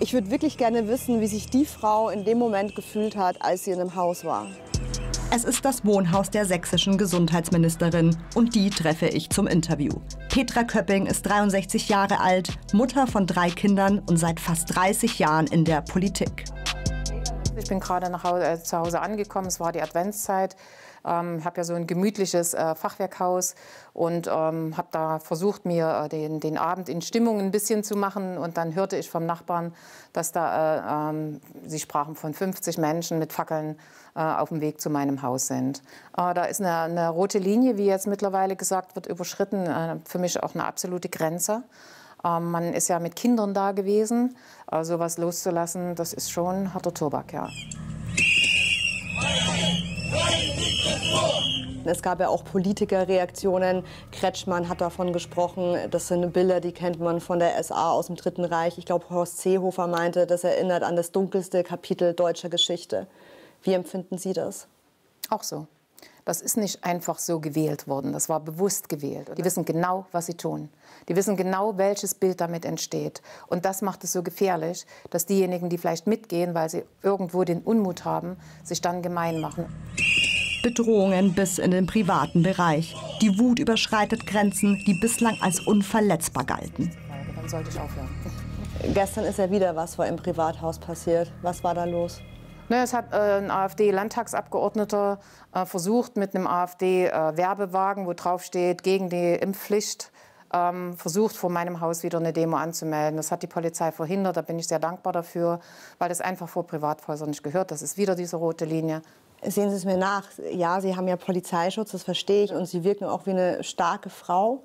Ich würde wirklich gerne wissen, wie sich die Frau in dem Moment gefühlt hat, als sie in dem Haus war. Es ist das Wohnhaus der sächsischen Gesundheitsministerin und die treffe ich zum Interview. Petra Köpping ist 63 Jahre alt, Mutter von drei Kindern und seit fast 30 Jahren in der Politik. Ich bin gerade nach Hause, äh, zu Hause angekommen, es war die Adventszeit. Ähm, habe ja so ein gemütliches äh, Fachwerkhaus und ähm, habe da versucht, mir äh, den, den, Abend in Stimmung ein bisschen zu machen. Und dann hörte ich vom Nachbarn, dass da, äh, ähm, sie sprachen von 50 Menschen mit Fackeln äh, auf dem Weg zu meinem Haus sind. Äh, da ist eine, eine, rote Linie, wie jetzt mittlerweile gesagt wird, überschritten. Äh, für mich auch eine absolute Grenze. Ähm, man ist ja mit Kindern da gewesen. sowas loszulassen, das ist schon harter Tobak, ja. Es gab ja auch Politikerreaktionen. Kretschmann hat davon gesprochen. Das sind Bilder, die kennt man von der SA aus dem Dritten Reich. Ich glaube, Horst Seehofer meinte, das erinnert an das dunkelste Kapitel deutscher Geschichte. Wie empfinden Sie das? Auch so. Das ist nicht einfach so gewählt worden. Das war bewusst gewählt. Die wissen genau, was sie tun. Die wissen genau, welches Bild damit entsteht. Und das macht es so gefährlich, dass diejenigen, die vielleicht mitgehen, weil sie irgendwo den Unmut haben, sich dann gemein machen. Bedrohungen bis in den privaten Bereich. Die Wut überschreitet Grenzen, die bislang als unverletzbar galten. Dann sollte ich aufhören. Gestern ist ja wieder was vor im Privathaus passiert. Was war da los? Ne, es hat äh, ein AfD-Landtagsabgeordneter äh, versucht, mit einem AfD-Werbewagen, äh, wo drauf steht, gegen die Impfpflicht, ähm, versucht, vor meinem Haus wieder eine Demo anzumelden. Das hat die Polizei verhindert. Da bin ich sehr dankbar dafür, weil das einfach vor Privathäusern nicht gehört. Das ist wieder diese rote Linie. Sehen Sie es mir nach. Ja, Sie haben ja Polizeischutz, das verstehe ich. Und Sie wirken auch wie eine starke Frau.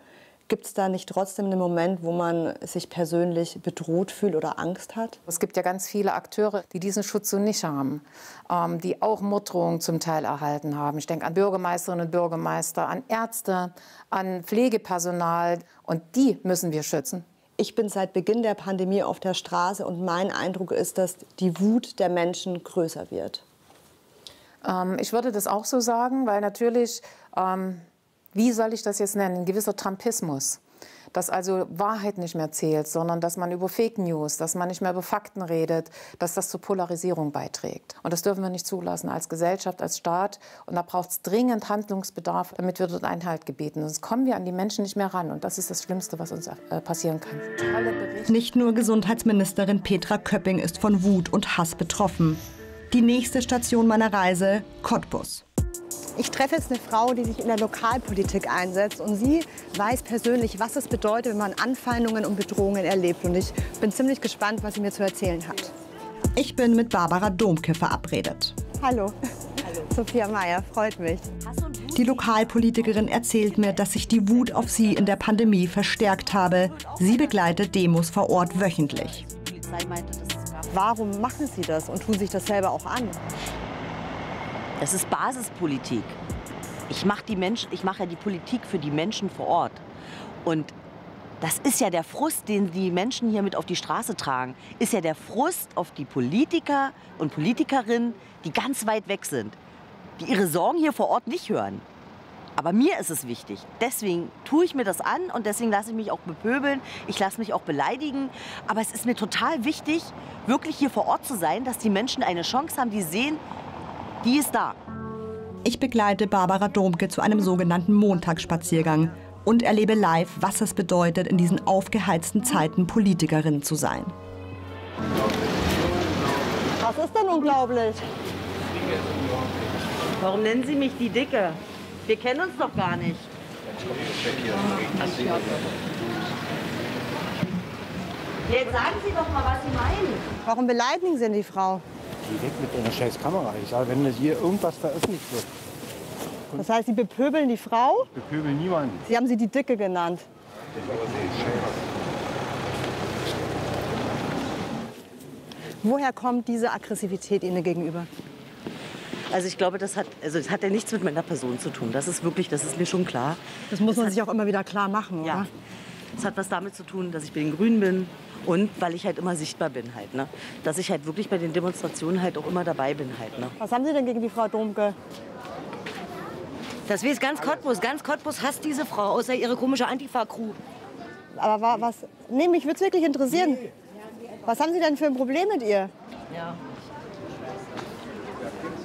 Gibt es da nicht trotzdem einen Moment, wo man sich persönlich bedroht fühlt oder Angst hat? Es gibt ja ganz viele Akteure, die diesen Schutz so nicht haben, ähm, die auch Morddrohungen zum Teil erhalten haben. Ich denke an Bürgermeisterinnen und Bürgermeister, an Ärzte, an Pflegepersonal. Und die müssen wir schützen. Ich bin seit Beginn der Pandemie auf der Straße und mein Eindruck ist, dass die Wut der Menschen größer wird. Ähm, ich würde das auch so sagen, weil natürlich, ähm, wie soll ich das jetzt nennen, ein gewisser Trumpismus. Dass also Wahrheit nicht mehr zählt, sondern dass man über Fake News, dass man nicht mehr über Fakten redet, dass das zur Polarisierung beiträgt. Und das dürfen wir nicht zulassen als Gesellschaft, als Staat. Und da braucht es dringend Handlungsbedarf, damit wir dort Einhalt gebieten. Sonst kommen wir an die Menschen nicht mehr ran. Und das ist das Schlimmste, was uns äh, passieren kann. Nicht nur Gesundheitsministerin Petra Köpping ist von Wut und Hass betroffen. Die nächste Station meiner Reise, Cottbus. Ich treffe jetzt eine Frau, die sich in der Lokalpolitik einsetzt und sie weiß persönlich, was es bedeutet, wenn man Anfeindungen und Bedrohungen erlebt. Und ich bin ziemlich gespannt, was sie mir zu erzählen hat. Ich bin mit Barbara Domke verabredet. Hallo. Hallo. Sophia Meyer, freut mich. Die Lokalpolitikerin erzählt mir, dass sich die Wut auf sie in der Pandemie verstärkt habe. Sie begleitet Demos vor Ort wöchentlich. Die Polizei meinte, das Warum machen Sie das und tun sich das selber auch an? Das ist Basispolitik. Ich mache mach ja die Politik für die Menschen vor Ort. Und das ist ja der Frust, den die Menschen hier mit auf die Straße tragen. Ist ja der Frust auf die Politiker und Politikerinnen, die ganz weit weg sind. Die ihre Sorgen hier vor Ort nicht hören. Aber mir ist es wichtig. Deswegen tue ich mir das an und deswegen lasse ich mich auch bepöbeln. Ich lasse mich auch beleidigen. Aber es ist mir total wichtig, wirklich hier vor Ort zu sein, dass die Menschen eine Chance haben, die sehen, die ist da. Ich begleite Barbara Domke zu einem sogenannten Montagsspaziergang und erlebe live, was es bedeutet, in diesen aufgeheizten Zeiten Politikerin zu sein. Was ist denn unglaublich? Warum nennen Sie mich die Dicke? Wir kennen uns doch gar nicht. Jetzt sagen Sie doch mal, was Sie meinen. Warum beleidigen Sie denn die Frau? Geh weg mit deiner scheiß Kamera. Ich sage, wenn hier irgendwas veröffentlicht wird, Das heißt, Sie bepöbeln die Frau? bepöbel niemanden. Sie haben sie die Dicke genannt. Woher kommt diese Aggressivität Ihnen gegenüber? Also ich glaube, das hat, also das hat ja nichts mit meiner Person zu tun. Das ist wirklich, das ist mir schon klar. Das muss man hat, sich auch immer wieder klar machen, Ja. oder? Es hat was damit zu tun, dass ich bei den Grünen bin und weil ich halt immer sichtbar bin halt. Ne? Dass ich halt wirklich bei den Demonstrationen halt auch immer dabei bin halt. Ne? Was haben Sie denn gegen die Frau Domke? Das weiß ganz Cottbus. Ganz Cottbus hasst diese Frau, außer ihre komische Antifa-Crew. Aber wa- was? Nee, mich würde es wirklich interessieren. Was haben Sie denn für ein Problem mit ihr? Ja.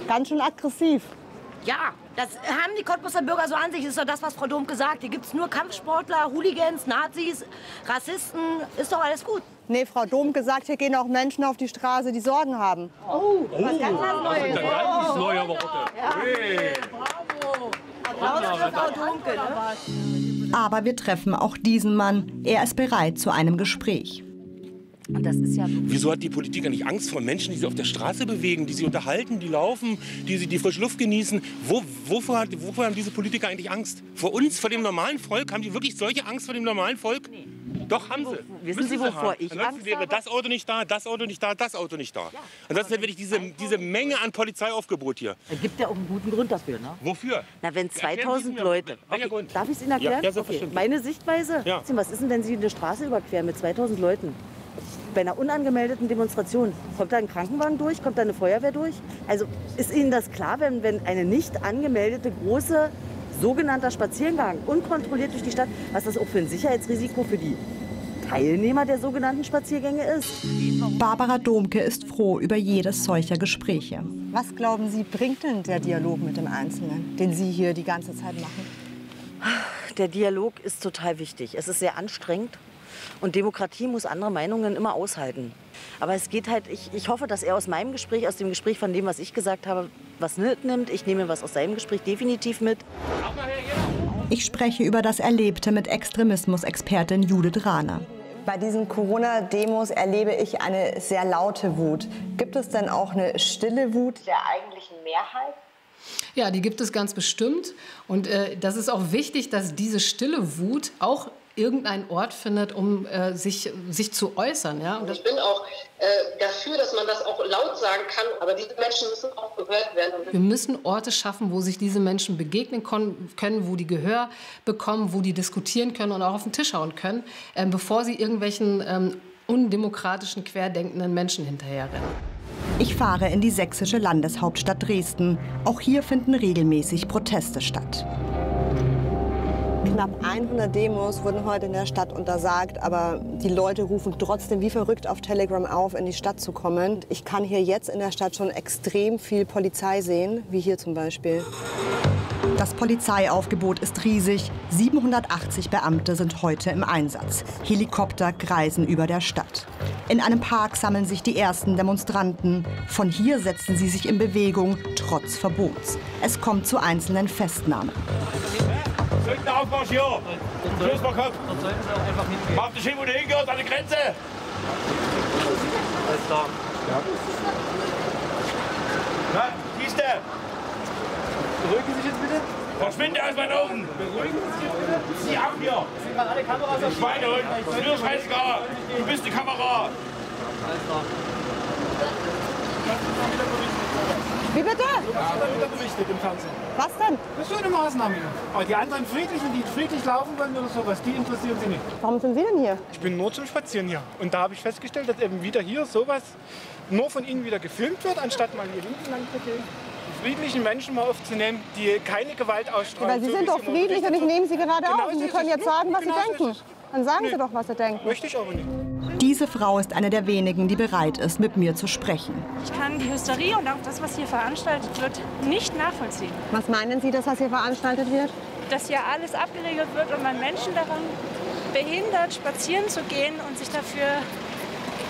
Ganz schön aggressiv. Ja, das haben die Cottbuser Bürger so an sich. Das ist doch das, was Frau Domke sagt. Hier gibt es nur Kampfsportler, Hooligans, Nazis, Rassisten. Ist doch alles gut. Nee, Frau Domke sagt, hier gehen auch Menschen auf die Straße, die Sorgen haben. Oh, was ganz was Neues. Ganz neue Worte. Hey. Applaus für Frau Domke. Ne? Aber wir treffen auch diesen Mann. Er ist bereit zu einem Gespräch. Und das ist ja Wieso hat die Politik eigentlich Angst vor Menschen, die sich auf der Straße bewegen, die sich unterhalten, die laufen, die, sie- die frische Luft genießen? Wo, wovor, hat, wovor haben diese Politiker eigentlich Angst? Vor uns, vor dem normalen Volk? Haben die wirklich solche Angst vor dem normalen Volk? Doch, haben sie. Wissen Müssen Sie, wovor haben. ich Ansonsten wäre das Auto nicht da, das Auto nicht da, das Auto nicht da. Ansonsten hätte wirklich diese, diese Menge an Polizeiaufgebot hier. Es gibt ja auch einen guten Grund dafür. Ne? Wofür? Na, wenn Erklären Sie 2000 mir. Leute. Welcher Okay, Grund? darf ich es Ihnen erklären? Ja, ja, okay. Meine Sichtweise? Ja. Sie, Was ist denn, wenn Sie eine Straße überqueren mit 2000 Leuten? Bei einer unangemeldeten Demonstration. Kommt da ein Krankenwagen durch? Kommt da eine Feuerwehr durch? Also ist Ihnen das klar, wenn, wenn eine nicht angemeldete große sogenannter Spaziergang unkontrolliert durch die Stadt, was das auch für ein Sicherheitsrisiko für die Teilnehmer der sogenannten Spaziergänge ist? Barbara Domke ist froh über jedes solcher Gespräche. Was glauben Sie, bringt denn der Dialog mit dem Einzelnen, den Sie hier die ganze Zeit machen? Der Dialog ist total wichtig. Es ist sehr anstrengend. Und Demokratie muss andere Meinungen immer aushalten. Aber es geht halt, ich, ich hoffe, dass er aus meinem Gespräch, aus dem Gespräch von dem, was ich gesagt habe, was mitnimmt. Ich nehme was aus seinem Gespräch definitiv mit. Ich spreche über das Erlebte mit Extremismusexpertin Judith Rahner. Bei diesen Corona-Demos erlebe ich eine sehr laute Wut. Gibt es denn auch eine stille Wut der eigentlichen Mehrheit? Ja, die gibt es ganz bestimmt. Und äh, das ist auch wichtig, dass diese stille Wut auch irgendeinen Ort findet, um äh, sich, sich zu äußern. Ja? Und Ich bin auch äh, dafür, dass man das auch laut sagen kann, aber diese Menschen müssen auch gehört werden. Wir müssen Orte schaffen, wo sich diese Menschen begegnen können, wo die Gehör bekommen, wo die diskutieren können und auch auf den Tisch hauen können, ähm, bevor sie irgendwelchen ähm, undemokratischen, querdenkenden Menschen hinterherrennen. Ich fahre in die sächsische Landeshauptstadt Dresden. Auch hier finden regelmäßig Proteste statt. Knapp 100 Demos wurden heute in der Stadt untersagt, aber die Leute rufen trotzdem wie verrückt auf Telegram auf, in die Stadt zu kommen. Ich kann hier jetzt in der Stadt schon extrem viel Polizei sehen, wie hier zum Beispiel. Das Polizeiaufgebot ist riesig. 780 Beamte sind heute im Einsatz. Helikopter kreisen über der Stadt. In einem Park sammeln sich die ersten Demonstranten. Von hier setzen sie sich in Bewegung, trotz Verbots. Es kommt zu einzelnen Festnahmen. Sollten Aufmarsch hier. Schluss mal Kopf. Mach dich hin, wo du hingehst, an die Grenze. Alles klar. Ja. Na, siehst du? Beruhigen Sie sich jetzt bitte. Verschwinde aus meinen Augen. Beruhigen Sie sich bitte. Sieh ab hier. Sie mal alle Kameras auf. Schweinehund. Ist mir scheißegal. Du bist die Kamera. Alles klar. Wie bitte? Ja, da wird berichtet im Fernsehen. Was denn? Das ist so eine Maßnahme. Aber die anderen Friedlichen, die friedlich laufen wollen oder sowas, die interessieren Sie nicht. Warum sind Sie denn hier? Ich bin nur zum Spazieren hier. Und da habe ich festgestellt, dass eben wieder hier sowas nur von Ihnen wieder gefilmt wird, anstatt mal hier hinten lang zu gehen. Die friedlichen Menschen mal aufzunehmen, die keine Gewalt ausstrahlen. Aber Sie so sind doch friedlich und ich nehme Sie gerade Genau auf. Und so Sie können jetzt sagen, was Genau Sie so denken. Dann sagen Sie Nee. doch, was Sie denken. Möchte ich aber nicht. Diese Frau ist eine der wenigen, die bereit ist, mit mir zu sprechen. Ich kann die Hysterie und auch das, was hier veranstaltet wird, nicht nachvollziehen. Was meinen Sie, dass das hier veranstaltet wird? Dass hier alles abgeregelt wird und man Menschen daran behindert, spazieren zu gehen und sich dafür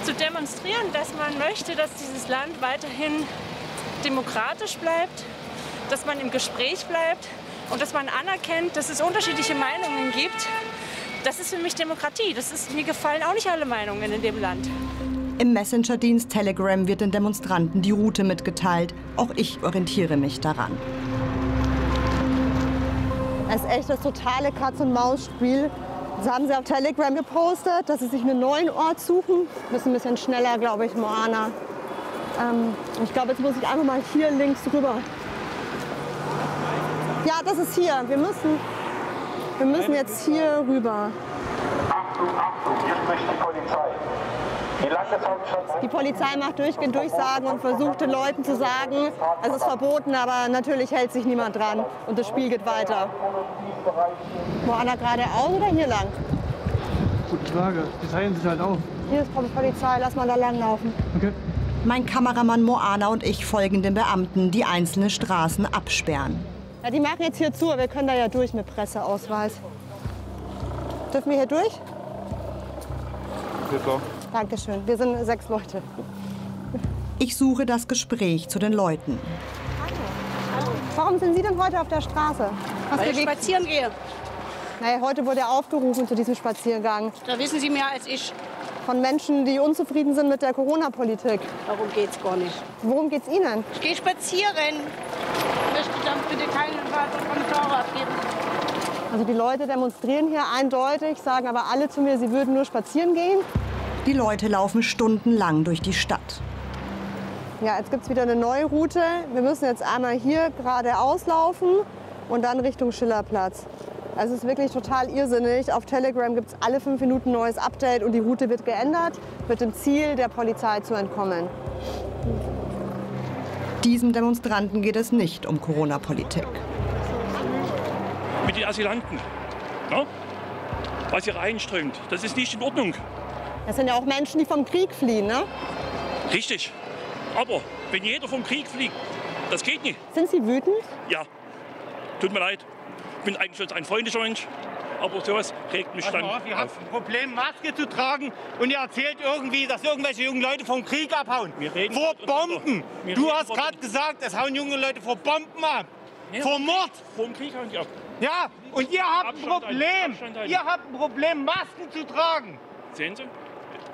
zu demonstrieren, dass man möchte, dass dieses Land weiterhin demokratisch bleibt, dass man im Gespräch bleibt und dass man anerkennt, dass es unterschiedliche Meinungen gibt. Das ist für mich Demokratie. Das ist, mir gefallen auch nicht alle Meinungen in dem Land. Im Messenger-Dienst Telegram wird den Demonstranten die Route mitgeteilt. Auch ich orientiere mich daran. Es ist echt das totale Katz-und-Maus-Spiel. Das haben sie auf Telegram gepostet, dass sie sich einen neuen Ort suchen. Müssen ein bisschen schneller, glaube ich, Moana. Ähm, ich glaube, jetzt muss ich einfach mal hier links rüber. Ja, das ist hier. Wir müssen, wir müssen jetzt hier rüber. Achtung, Achtung, hier spricht die Polizei. Die Polizei macht durchgehend Durchsagen und versucht den Leuten zu sagen, es ist verboten, aber natürlich hält sich niemand dran und das Spiel geht weiter. Moana geradeaus oder hier lang? Gute Frage. Die teilen sich halt auf. Hier ist die Polizei, lass mal da lang laufen. Okay. Mein Kameramann Moana und ich folgen den Beamten, die einzelne Straßen absperren. Ja, die machen jetzt hier zu, wir können da ja durch mit Presseausweis. Dürfen wir hier durch? Bitte. Dankeschön. Wir sind sechs Leute. Ich suche das Gespräch zu den Leuten. Warum sind Sie denn heute auf der Straße? Was Weil ich spazieren gehe. Naja, heute wurde er aufgerufen zu diesem Spaziergang. Da wissen Sie mehr als ich. Von Menschen, die unzufrieden sind mit der Corona-Politik. Darum geht's gar nicht. Worum geht's Ihnen? Ich gehe spazieren. Ich möchte dann bitte keine Kommentare abgeben. Also die Leute demonstrieren hier eindeutig, sagen aber alle zu mir, sie würden nur spazieren gehen. Die Leute laufen stundenlang durch die Stadt. Ja, jetzt gibt es wieder eine neue Route. Wir müssen jetzt einmal hier geradeaus laufen und dann Richtung Schillerplatz. Also es ist wirklich total irrsinnig. Auf Telegram gibt es alle fünf Minuten ein neues Update und die Route wird geändert mit dem Ziel, der Polizei zu entkommen. Diesem Demonstranten geht es nicht um Corona-Politik. mit den Asylanten. Ne? Was hier reinströmt, das ist nicht in Ordnung. Das sind ja auch Menschen, die vom Krieg fliehen, ne? Richtig. Aber wenn jeder vom Krieg fliegt, das geht nicht. Sind Sie wütend? Ja, tut mir leid. Ich bin eigentlich ein freundlicher Mensch, aber sowas regt mich Pass dann mal auf, ihr habt ein Problem, Maske zu tragen und ihr erzählt irgendwie, dass irgendwelche jungen Leute vom Krieg abhauen. reden vor Bomben. wir Du reden hast gerade gesagt, es hauen junge Leute vor Bomben ab. Nee, vor Mord. Vor dem Krieg hauen die ab. Ja, und ihr habt ein Abstand halten, Problem. Halten. Ihr habt ein Problem, Masken zu tragen. Sehen Sie?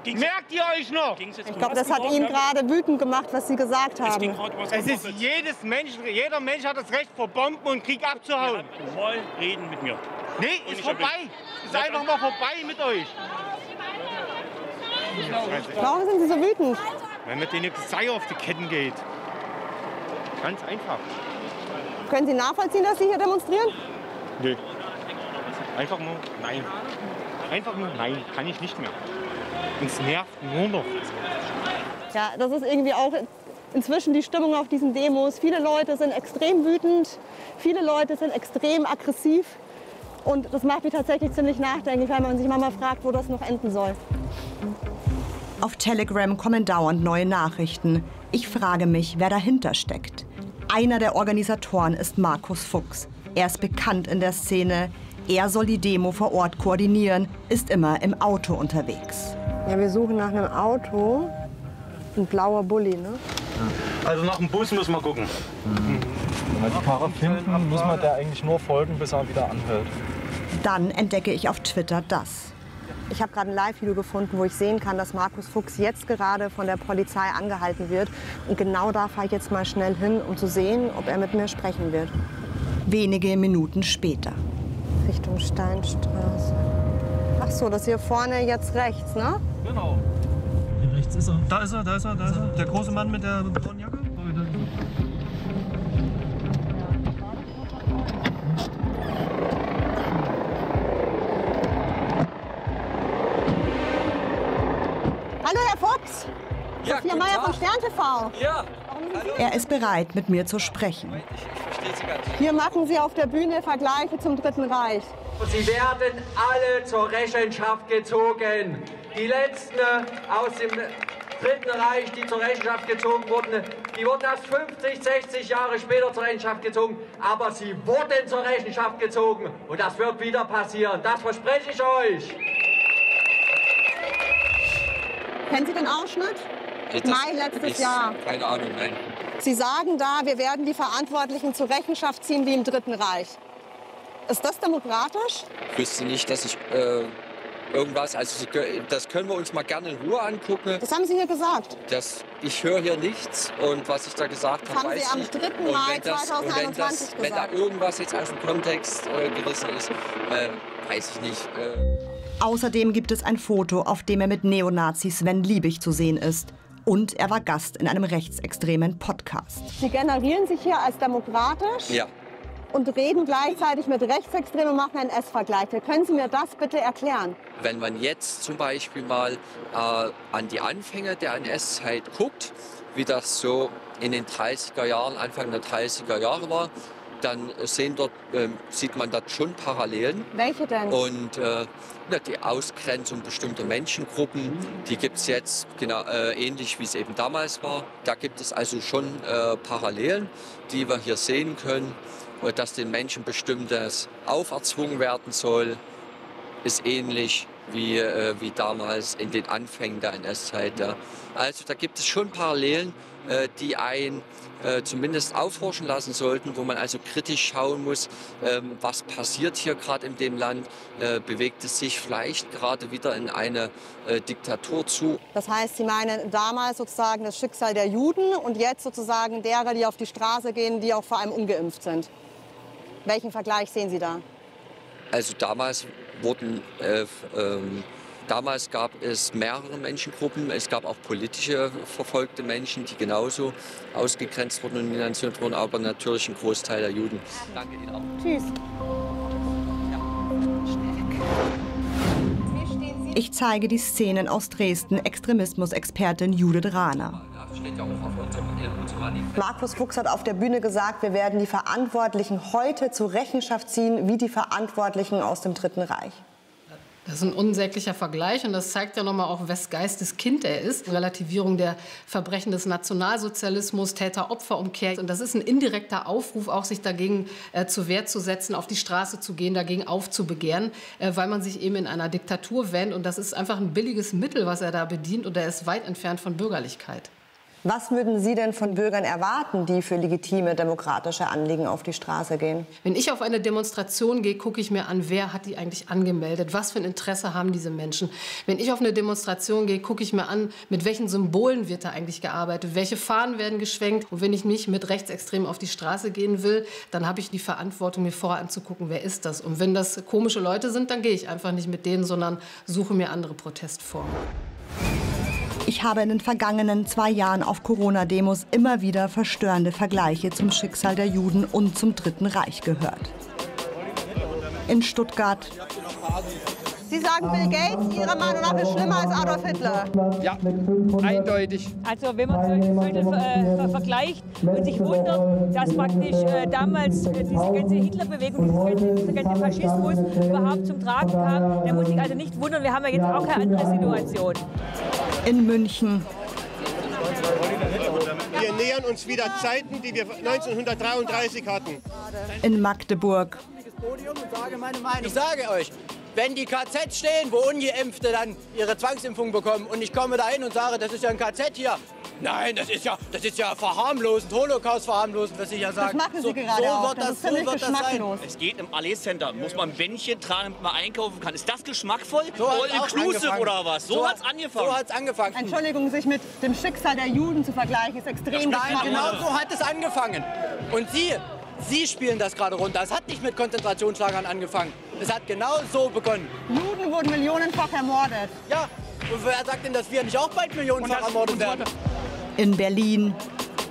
Merkt ihr euch noch? Ich glaube, das hat ihn gerade wütend gemacht, was Sie gesagt haben. Es ist jedes Mensch, jeder Mensch hat das Recht, vor Bomben und Krieg abzuhauen. Mal reden mit mir. Nee, Und ist vorbei. Ist einfach mal vorbei mit euch. Warum sind Sie so wütend? Weil mit denen Sei auf die Ketten geht. Ganz einfach. Können Sie nachvollziehen, dass Sie hier demonstrieren? Nö. Einfach nur nein. Einfach nur nein. Kann ich nicht mehr. Und es nervt nur noch. Ja, das ist irgendwie auch inzwischen die Stimmung auf diesen Demos. Viele Leute sind extrem wütend, viele Leute sind extrem aggressiv. Und das macht mich tatsächlich ziemlich nachdenklich, weil man sich manchmal fragt, wo das noch enden soll. Auf Telegram kommen dauernd neue Nachrichten. Ich frage mich, wer dahinter steckt. Einer der Organisatoren ist Markus Fuchs. Er ist bekannt in der Szene. Er soll die Demo vor Ort koordinieren, ist immer im Auto unterwegs. Ja, wir suchen nach einem Auto. Ein blauer Bulli, ne? Also nach dem Bus müssen wir gucken. Wenn wir die Fahrer finden, müssen wir der eigentlich nur folgen, bis er wieder anhält. Dann entdecke ich auf Twitter das. Ich habe gerade ein Live-Video gefunden, wo ich sehen kann, dass Markus Fuchs jetzt gerade von der Polizei angehalten wird. Und genau da fahre ich jetzt mal schnell hin, um zu sehen, ob er mit mir sprechen wird. Wenige Minuten später. Richtung Steinstraße. Ach so, das hier vorne jetzt rechts, ne? Genau. Hier rechts ist er. Da ist er, da ist er, da ist er. Der große Mann mit der braunen Jacke. Hallo, Herr Fuchs. Ja, Sophia Meier von Stern TV. Ja. Er ist bereit, mit mir zu sprechen. Hier machen Sie auf der Bühne Vergleiche zum Dritten Reich. Sie werden alle zur Rechenschaft gezogen. Die letzten aus dem Dritten Reich, die zur Rechenschaft gezogen wurden, die wurden erst 50, 60 Jahre später zur Rechenschaft gezogen. Aber sie wurden zur Rechenschaft gezogen. Und das wird wieder passieren. Das verspreche ich euch. Kennen Sie den Ausschnitt? Das Mai letztes Jahr. Keine Ahnung, nein. Sie sagen da, wir werden die Verantwortlichen zur Rechenschaft ziehen wie im Dritten Reich. Ist das demokratisch? Ich wüsste nicht, dass ich äh, irgendwas. Also Sie das können wir uns mal gerne in Ruhe angucken. Das haben Sie hier gesagt. Das, ich höre hier nichts und was ich da gesagt habe, haben weiß Sie ich am nicht. 3. Und Mai wenn das, und wenn, das, 2021 wenn da gesagt. irgendwas jetzt aus dem Kontext äh, gerissen ist, äh, weiß ich nicht. Äh, Außerdem gibt es ein Foto, auf dem er mit Neonazi Sven Liebig zu sehen ist. Und er war Gast in einem rechtsextremen Podcast. Sie generieren sich hier als demokratisch ja. Und reden gleichzeitig mit Rechtsextremen und machen NS-Vergleiche. Können Sie mir das bitte erklären? Wenn man jetzt zum Beispiel mal äh, an die Anfänge der NS-Zeit guckt, wie das so in den 30er Jahren, Anfang der 30er Jahre war, dann dort, ähm, sieht man dort schon Parallelen. Welche denn? Und äh, ja, die Ausgrenzung bestimmter Menschengruppen, die gibt es jetzt genau, äh, ähnlich wie es eben damals war. Da gibt es also schon äh, Parallelen, die wir hier sehen können. Dass den Menschen bestimmtes auferzwungen werden soll, ist ähnlich wie, äh, wie damals in den Anfängen der NS-Zeit. Ja. Also da gibt es schon Parallelen, äh, die einen äh, zumindest aufhorchen lassen sollten, wo man also kritisch schauen muss, ähm, was passiert hier gerade in dem Land, äh, bewegt es sich vielleicht gerade wieder in eine äh, Diktatur zu. Das heißt, Sie meinen damals sozusagen das Schicksal der Juden und jetzt sozusagen derer, die auf die Straße gehen, die auch vor allem ungeimpft sind. Welchen Vergleich sehen Sie da? Also damals wurden, äh, ähm, damals gab es mehrere Menschengruppen. Es gab auch politische verfolgte Menschen, die genauso ausgegrenzt wurden und denunziert wurden, aber natürlich ein Großteil der Juden. Danke Ihnen auch. Tschüss. Ich zeige die Szenen aus Dresden Extremismusexpertin Judith Rahner. Steht ja auch auf unserem, in unserem Manifest. Markus Fuchs hat auf der Bühne gesagt, wir werden die Verantwortlichen heute zur Rechenschaft ziehen, wie die Verantwortlichen aus dem Dritten Reich. Das ist ein unsäglicher Vergleich und das zeigt ja nochmal auch, wes Geistes Kind er ist. Relativierung der Verbrechen des Nationalsozialismus, Täter-Opfer-Umkehr. Und das ist ein indirekter Aufruf, auch sich dagegen äh, zur Wehr zu setzen, auf die Straße zu gehen, dagegen aufzubegehren, äh, weil man sich eben in einer Diktatur wähnt. Und das ist einfach ein billiges Mittel, was er da bedient und er ist weit entfernt von Bürgerlichkeit. Was würden Sie denn von Bürgern erwarten, die für legitime demokratische Anliegen auf die Straße gehen? Wenn ich auf eine Demonstration gehe, gucke ich mir an, wer hat die eigentlich angemeldet, was für ein Interesse haben diese Menschen. Wenn ich auf eine Demonstration gehe, gucke ich mir an, mit welchen Symbolen wird da eigentlich gearbeitet, welche Fahnen werden geschwenkt. Und wenn ich nicht mit Rechtsextremen auf die Straße gehen will, dann habe ich die Verantwortung, mir vorher anzugucken, wer ist das. Und wenn das komische Leute sind, dann gehe ich einfach nicht mit denen, sondern suche mir andere Protestformen. Ich habe in den vergangenen zwei Jahren auf Corona-Demos immer wieder verstörende Vergleiche zum Schicksal der Juden und zum Dritten Reich gehört. In Stuttgart, Sie sagen, Bill Gates Ihrer Meinung nach ist schlimmer als Adolf Hitler. Ja, eindeutig. Also wenn man solche Leute äh, ver vergleicht und sich wundert, dass praktisch äh, damals äh, diese ganze Hitlerbewegung, dieser ganze Faschismus überhaupt zum Tragen kam, dann muss sich also nicht wundern, wir haben ja jetzt auch keine andere Situation. in München, Wir nähern uns wieder Zeiten, die wir 1933 hatten. in Magdeburg, Ich sage euch, wenn die KZ stehen, wo Ungeimpfte dann ihre Zwangsimpfung bekommen und ich komme da hin und sage, das ist ja ein KZ hier. Nein, das ist ja, das ist ja verharmlosend, Holocaust verharmlosend, was ich ja sage. machen Sie so, gerade so auch. wird Das das, ist so wird das sein. Es geht im Allee Center. Muss man ein Bändchen tragen, damit man einkaufen kann. Ist das geschmackvoll? So All inclusive angefangen. oder was? So, So- hat's angefangen. so hat's angefangen. Entschuldigung, sich mit dem Schicksal der Juden zu vergleichen, ist extrem Nein, geschmacklos. genau so hat es angefangen. Und Sie, Sie spielen das gerade runter. Es hat nicht mit Konzentrationslagern angefangen. Es hat genau so begonnen. Juden wurden millionenfach ermordet. Ja, und wer sagt denn, dass wir nicht auch bald millionenfach ermordet werden? in Berlin,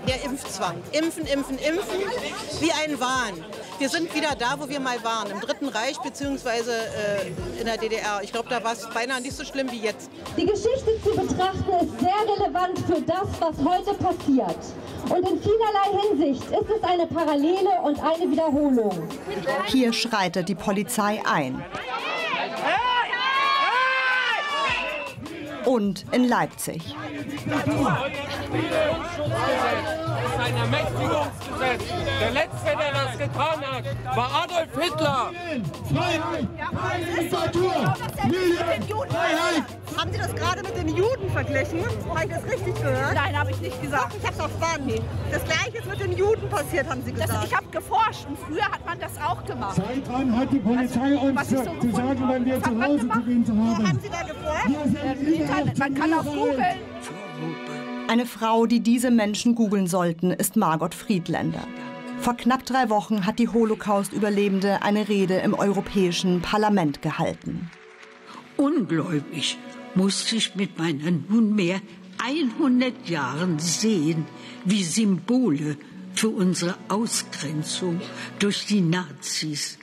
Der Impfzwang. Impfen, impfen, impfen, wie ein Wahn. Wir sind wieder da, wo wir mal waren, im Dritten Reich bzw. Äh, in der DDR. Ich glaube, da war es beinahe nicht so schlimm wie jetzt. Die Geschichte zu betrachten ist sehr relevant für das, was heute passiert. Und in vielerlei Hinsicht ist es eine Parallele und eine Wiederholung. hier schreitet die Polizei ein. Und in Leipzig. Das ist ein Ermächtigungsgesetz. Der Letzte, der das getan hat, war Adolf Hitler. Freiheit, Diktatur, Freiheit, Haben Sie das gerade mit den Juden verglichen? Habe ich das richtig gehört? Nein, habe ich nicht gesagt. Doch, ich habe es auf Band. Das gleiche ist mit den Juden passiert, haben Sie gesagt. Das, ich habe geforscht und früher hat man das auch gemacht. Seit wann hat die Polizei Also, was uns so zu sagen, wenn wir zu Hause zu gehen zu haben? Haben Sie da geforscht? Im Internet, man kann auch googeln. Eine Frau, die diese Menschen googeln sollten, ist Margot Friedländer. Vor knapp drei Wochen hat die Holocaust-Überlebende eine Rede im Europäischen Parlament gehalten. Ungläubig musste ich mit meinen nunmehr 100 Jahren sehen, wie Symbole für unsere Ausgrenzung durch die Nazis,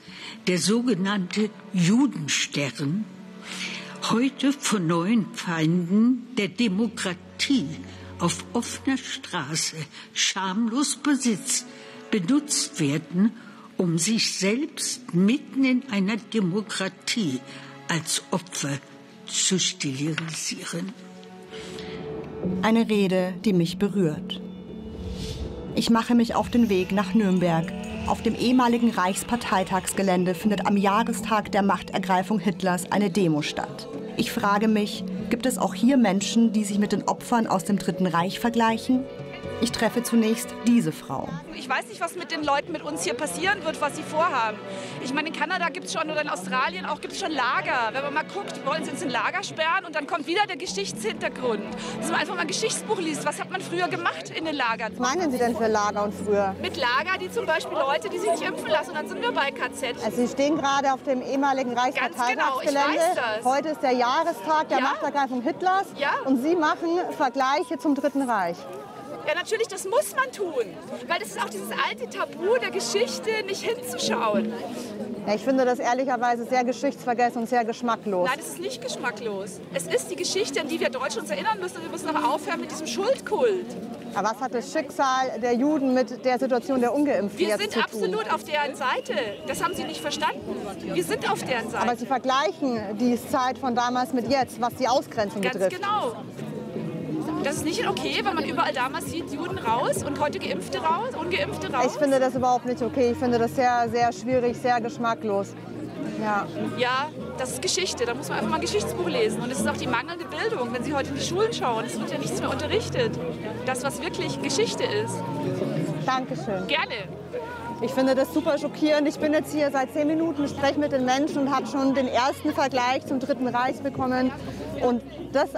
der sogenannte Judenstern, heute von neuen Feinden der Demokratie auf offener Straße schamlos besitzt, benutzt werden, um sich selbst mitten in einer Demokratie als Opfer zu stilisieren. Eine Rede, die mich berührt. Ich mache mich auf den Weg nach Nürnberg. Auf dem ehemaligen Reichsparteitagsgelände findet am Jahrestag der Machtergreifung Hitlers eine Demo statt. Ich frage mich, gibt es auch hier Menschen, die sich mit den Opfern aus dem Dritten Reich vergleichen? Ich treffe zunächst diese Frau. Ich weiß nicht, was mit den Leuten mit uns hier passieren wird, was sie vorhaben. Ich meine, in Kanada gibt es schon oder in Australien auch gibt es schon Lager. Wenn man mal guckt, wollen sie uns in Lager sperren und dann kommt wieder der Geschichtshintergrund. Dass man einfach mal ein Geschichtsbuch liest. Was hat man früher gemacht in den Lagern? Was meinen Sie denn für Lager und früher? Mit Lager, die zum Beispiel Leute, die sich nicht impfen lassen. Und dann sind wir bei KZ. Also Sie stehen gerade auf dem ehemaligen Reichsparteitagsgelände. Genau. Heute ist der Jahrestag der Ja. Machtergreifung Hitlers. Ja. Und Sie machen Vergleiche zum Dritten Reich. Ja, natürlich, das muss man tun. Weil das ist auch dieses alte Tabu der Geschichte, nicht hinzuschauen. Ja, ich finde das ehrlicherweise sehr geschichtsvergessen und sehr geschmacklos. Nein, das ist nicht geschmacklos. Es ist die Geschichte, an die wir Deutschen uns erinnern müssen. Und wir müssen auch aufhören mit diesem Schuldkult. Aber was hat das Schicksal der Juden mit der Situation der Ungeimpften Wir sind zu tun? absolut auf deren Seite. Das haben Sie nicht verstanden. Wir sind auf deren Seite. Aber Sie vergleichen die Zeit von damals mit jetzt, was die Ausgrenzung Ganz betrifft. genau. Das ist nicht okay, wenn man überall damals sieht, Juden raus und heute Geimpfte raus, Ungeimpfte raus. Ich finde das überhaupt nicht okay. Ich finde das sehr, sehr schwierig, sehr geschmacklos. Ja. Ja, das ist Geschichte. Da muss man einfach mal ein Geschichtsbuch lesen. Und es ist auch die mangelnde Bildung. Wenn Sie heute in die Schulen schauen, es wird ja nichts mehr unterrichtet. Das, was wirklich Geschichte ist. Dankeschön. Gerne. Ich finde das super schockierend. Ich bin jetzt hier seit zehn Minuten, spreche mit den Menschen und habe schon den ersten Vergleich zum Dritten Reich bekommen. Und das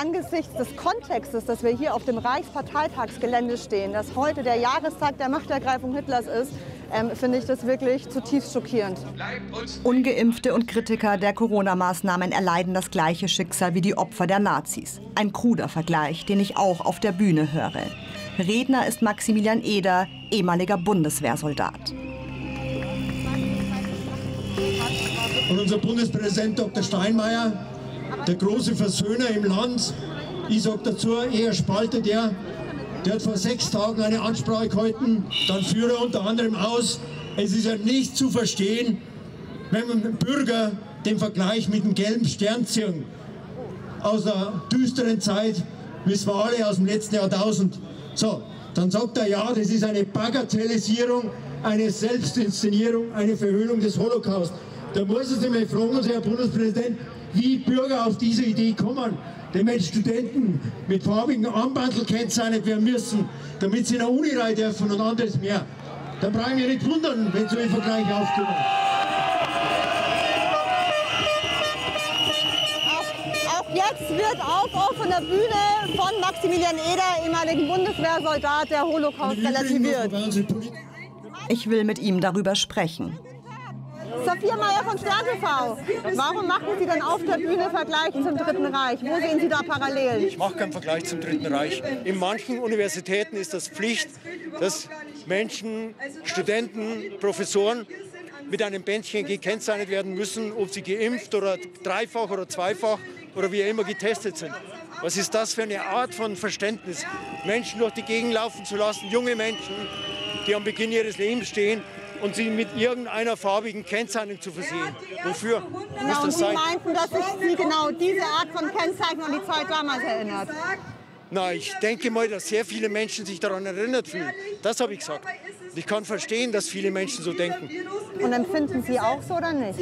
angesichts des Kontextes, dass wir hier auf dem Reichsparteitagsgelände stehen, dass heute der Jahrestag der Machtergreifung Hitlers ist, ähm, finde ich das wirklich zutiefst schockierend. Ungeimpfte und Kritiker der Corona-Maßnahmen erleiden das gleiche Schicksal wie die Opfer der Nazis. Ein kruder Vergleich, den ich auch auf der Bühne höre. Redner ist Maximilian Eder, ehemaliger Bundeswehrsoldat. Und unser Bundespräsident Dr. Steinmeier, der große Versöhner im Land, ich sage dazu, eher spaltet er. Der hat vor sechs Tagen eine Ansprache gehalten, dann führt er unter anderem aus, es ist ja nicht zu verstehen, wenn man Bürger den Vergleich mit dem gelben Stern ziehen. Aus der düsteren Zeit, wissen wir alle aus dem letzten Jahrtausend. So, dann sagt er, ja, das ist eine Bagatellisierung, eine Selbstinszenierung, eine Verhöhnung des Holocaust. Da muss er sich mal fragen, unser Herr Bundespräsident, wie Bürger auf diese Idee kommen. Denn wenn Studenten mit farbigen Armbandel kennzeichnet werden müssen, damit sie in der Uni rein dürfen und anderes mehr, dann brauchen wir nicht wundern, wenn solche Vergleiche aufkommen. Auch jetzt wird auf, der Bühne von Maximilian Eder, ehemaligen Bundeswehrsoldat, der Holocaust relativiert. Ich will mit ihm darüber sprechen. Sophia Meyer von Stern TV. Warum machen Sie denn auf der Bühne Vergleiche zum Dritten Reich? Wo sehen Sie da Parallelen? Ich mache keinen Vergleich zum Dritten Reich. In manchen Universitäten ist das Pflicht, dass Menschen, Studenten, Professoren mit einem Bändchen gekennzeichnet werden müssen, ob sie geimpft oder dreifach oder zweifach oder wie immer getestet sind. Was ist das für eine Art von Verständnis, Menschen durch die Gegend laufen zu lassen, junge Menschen, die am Beginn ihres Lebens stehen und sie mit irgendeiner farbigen Kennzeichnung zu versehen? Wofür muss das Sie sein? meinten, dass sich Sie genau diese Art von Kennzeichnung an die Zeit damals erinnert. Na, ich denke mal, dass sehr viele Menschen sich daran erinnert fühlen. Das habe ich gesagt. Ich kann verstehen, dass viele Menschen so denken. Und empfinden Sie auch so oder nicht?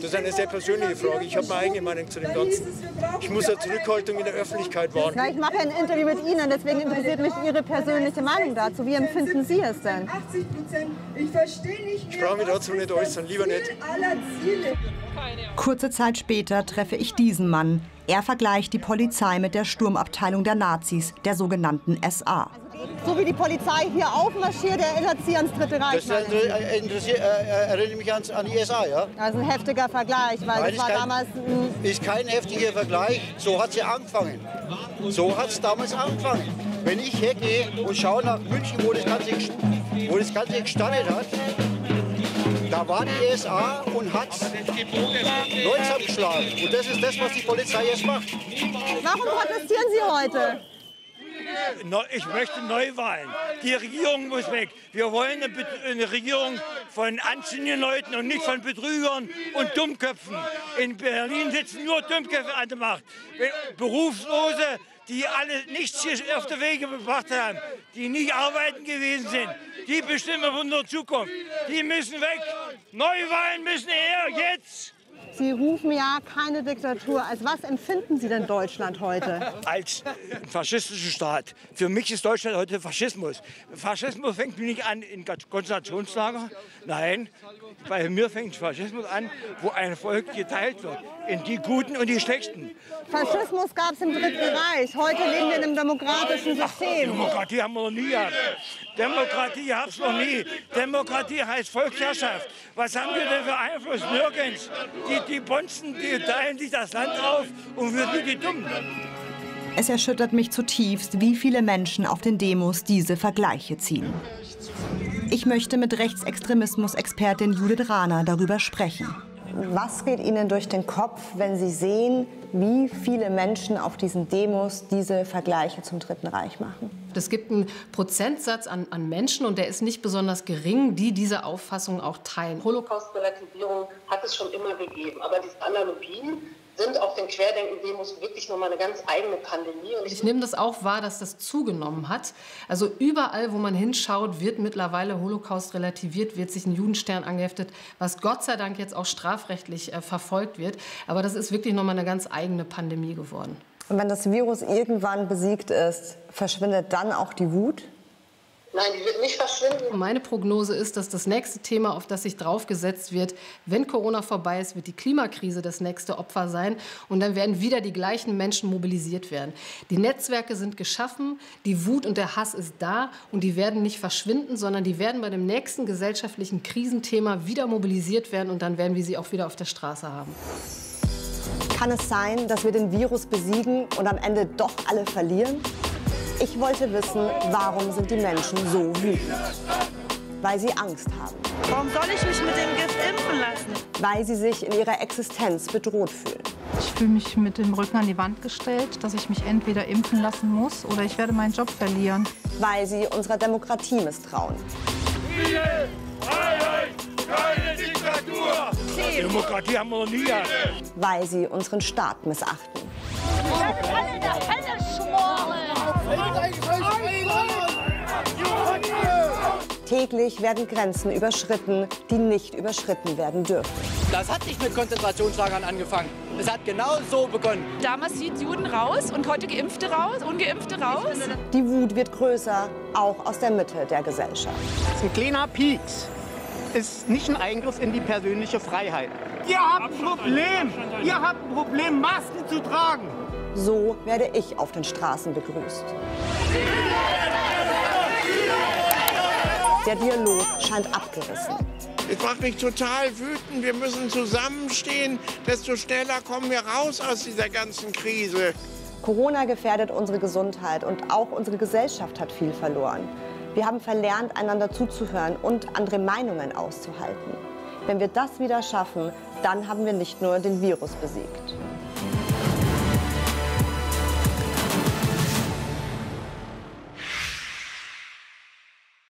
Das ist eine sehr persönliche Frage. Ich habe meine eigene Meinung zu dem Ganzen. Ich muss ja Zurückhaltung in der Öffentlichkeit wahren. Na, ich mache ein Interview mit Ihnen, deswegen interessiert mich Ihre persönliche Meinung dazu. Wie empfinden Sie es denn? Ich brauche mich dazu nicht äußern, lieber nicht. Kurze Zeit später treffe ich diesen Mann. Er vergleicht die Polizei mit der Sturmabteilung der Nazis, der sogenannten SA. So wie die Polizei hier aufmarschiert, erinnert Sie ans Dritte Reich. Das äh, äh, erinnert mich an, an die SA, ja? Das ist ein heftiger Vergleich, weil Nein, das war kein, damals ist kein heftiger Vergleich. So hat es ja angefangen. So hat es damals angefangen. Wenn ich hergehe und schaue nach München, wo das Ganze, wo das Ganze gestartet hat, da war die SA und hat Leute zusammengeschlagen. Und das ist das, was die Polizei jetzt macht. Warum protestieren Sie heute? Ich möchte Neuwahlen. Die Regierung muss weg. Wir wollen eine, eine Regierung von anständigen Leuten und nicht von Betrügern und Dummköpfen. In Berlin sitzen nur Dummköpfe an der Macht. Berufslose, die alle nichts auf der Wege gebracht haben, die nicht arbeiten gewesen sind, die bestimmen unsere Zukunft. Die müssen weg. Neuwahlen müssen her, jetzt. Sie rufen ja keine Diktatur. Als was empfinden Sie denn Deutschland heute? als faschistischer Staat. Für mich ist Deutschland heute Faschismus. Faschismus fängt nicht an in Konzentrationslager. Nein, bei mir fängt Faschismus an, wo ein Volk geteilt wird in die Guten und die Schlechten. Faschismus gab es im Dritten Reich. Heute leben wir in einem demokratischen System. Demokratie haben wir noch nie gehabt. Demokratie gab es noch nie. Demokratie heißt Volksherrschaft. Was haben wir denn für Einfluss? Nirgends. Die, die Bonzen, die teilen sich das Land auf und wir sind die Dummen. Es erschüttert mich zutiefst, wie viele Menschen auf den Demos diese Vergleiche ziehen. Ich möchte mit Rechtsextremismus-Expertin Judith Rahner darüber sprechen. Was geht Ihnen durch den Kopf, wenn Sie sehen, wie viele Menschen auf diesen Demos diese Vergleiche zum Dritten Reich machen? Es gibt einen Prozentsatz an, an Menschen, und der ist nicht besonders gering, die diese Auffassung auch teilen. Holocaust-Relativierung hat es schon immer gegeben. Aber diese Analogien sind auf den Querdenken-Demos wirklich nochmal eine ganz eigene Pandemie. Und Ich nehme das auch wahr, dass das zugenommen hat. Also überall, wo man hinschaut, wird mittlerweile Holocaust relativiert, wird sich ein Judenstern angeheftet, was Gott sei Dank jetzt auch strafrechtlich äh, verfolgt wird. Aber das ist wirklich nochmal eine ganz eigene Pandemie geworden. Und wenn das Virus irgendwann besiegt ist, verschwindet dann auch die Wut? Nein, die wird nicht verschwinden. Meine Prognose ist, dass das nächste Thema, auf das sich draufgesetzt wird, wenn Corona vorbei ist, wird die Klimakrise das nächste Opfer sein. Und dann werden wieder die gleichen Menschen mobilisiert werden. Die Netzwerke sind geschaffen, die Wut und der Hass ist da und die werden nicht verschwinden, sondern die werden bei dem nächsten gesellschaftlichen Krisenthema wieder mobilisiert werden und dann werden wir sie auch wieder auf der Straße haben. Kann es sein, dass wir den Virus besiegen und am Ende doch alle verlieren? Ich wollte wissen, warum sind die Menschen so wütend? Weil sie Angst haben. Warum soll ich mich mit dem Gift impfen lassen? Weil sie sich in ihrer Existenz bedroht fühlen. Ich fühle mich mit dem Rücken an die Wand gestellt, dass ich mich entweder impfen lassen muss oder ich werde meinen Job verlieren. Weil sie unserer Demokratie misstrauen. Friede, Freiheit, keine Diktatur. Demokratie haben wir noch nie. Weil sie unseren Staat missachten. Hölle schmoren! Täglich werden Grenzen überschritten, die nicht überschritten werden dürfen. Das hat nicht mit Konzentrationslagern angefangen. Es hat genau so begonnen. Damals hielt Juden raus und heute Geimpfte raus, Ungeimpfte raus. Die Wut wird größer, auch aus der Mitte der Gesellschaft. Ein kleiner Pieks ist nicht ein Eingriff in die persönliche Freiheit. Ihr habt ein Problem. Ihr habt ein Problem, Masken zu tragen. So werde ich auf den Straßen begrüßt. Der Dialog scheint abgerissen. Es macht mich total wütend. Wir müssen zusammenstehen. Desto schneller kommen wir raus aus dieser ganzen Krise. Corona gefährdet unsere Gesundheit und auch unsere Gesellschaft hat viel verloren. Wir haben verlernt, einander zuzuhören und andere Meinungen auszuhalten. Wenn wir das wieder schaffen, dann haben wir nicht nur den Virus besiegt.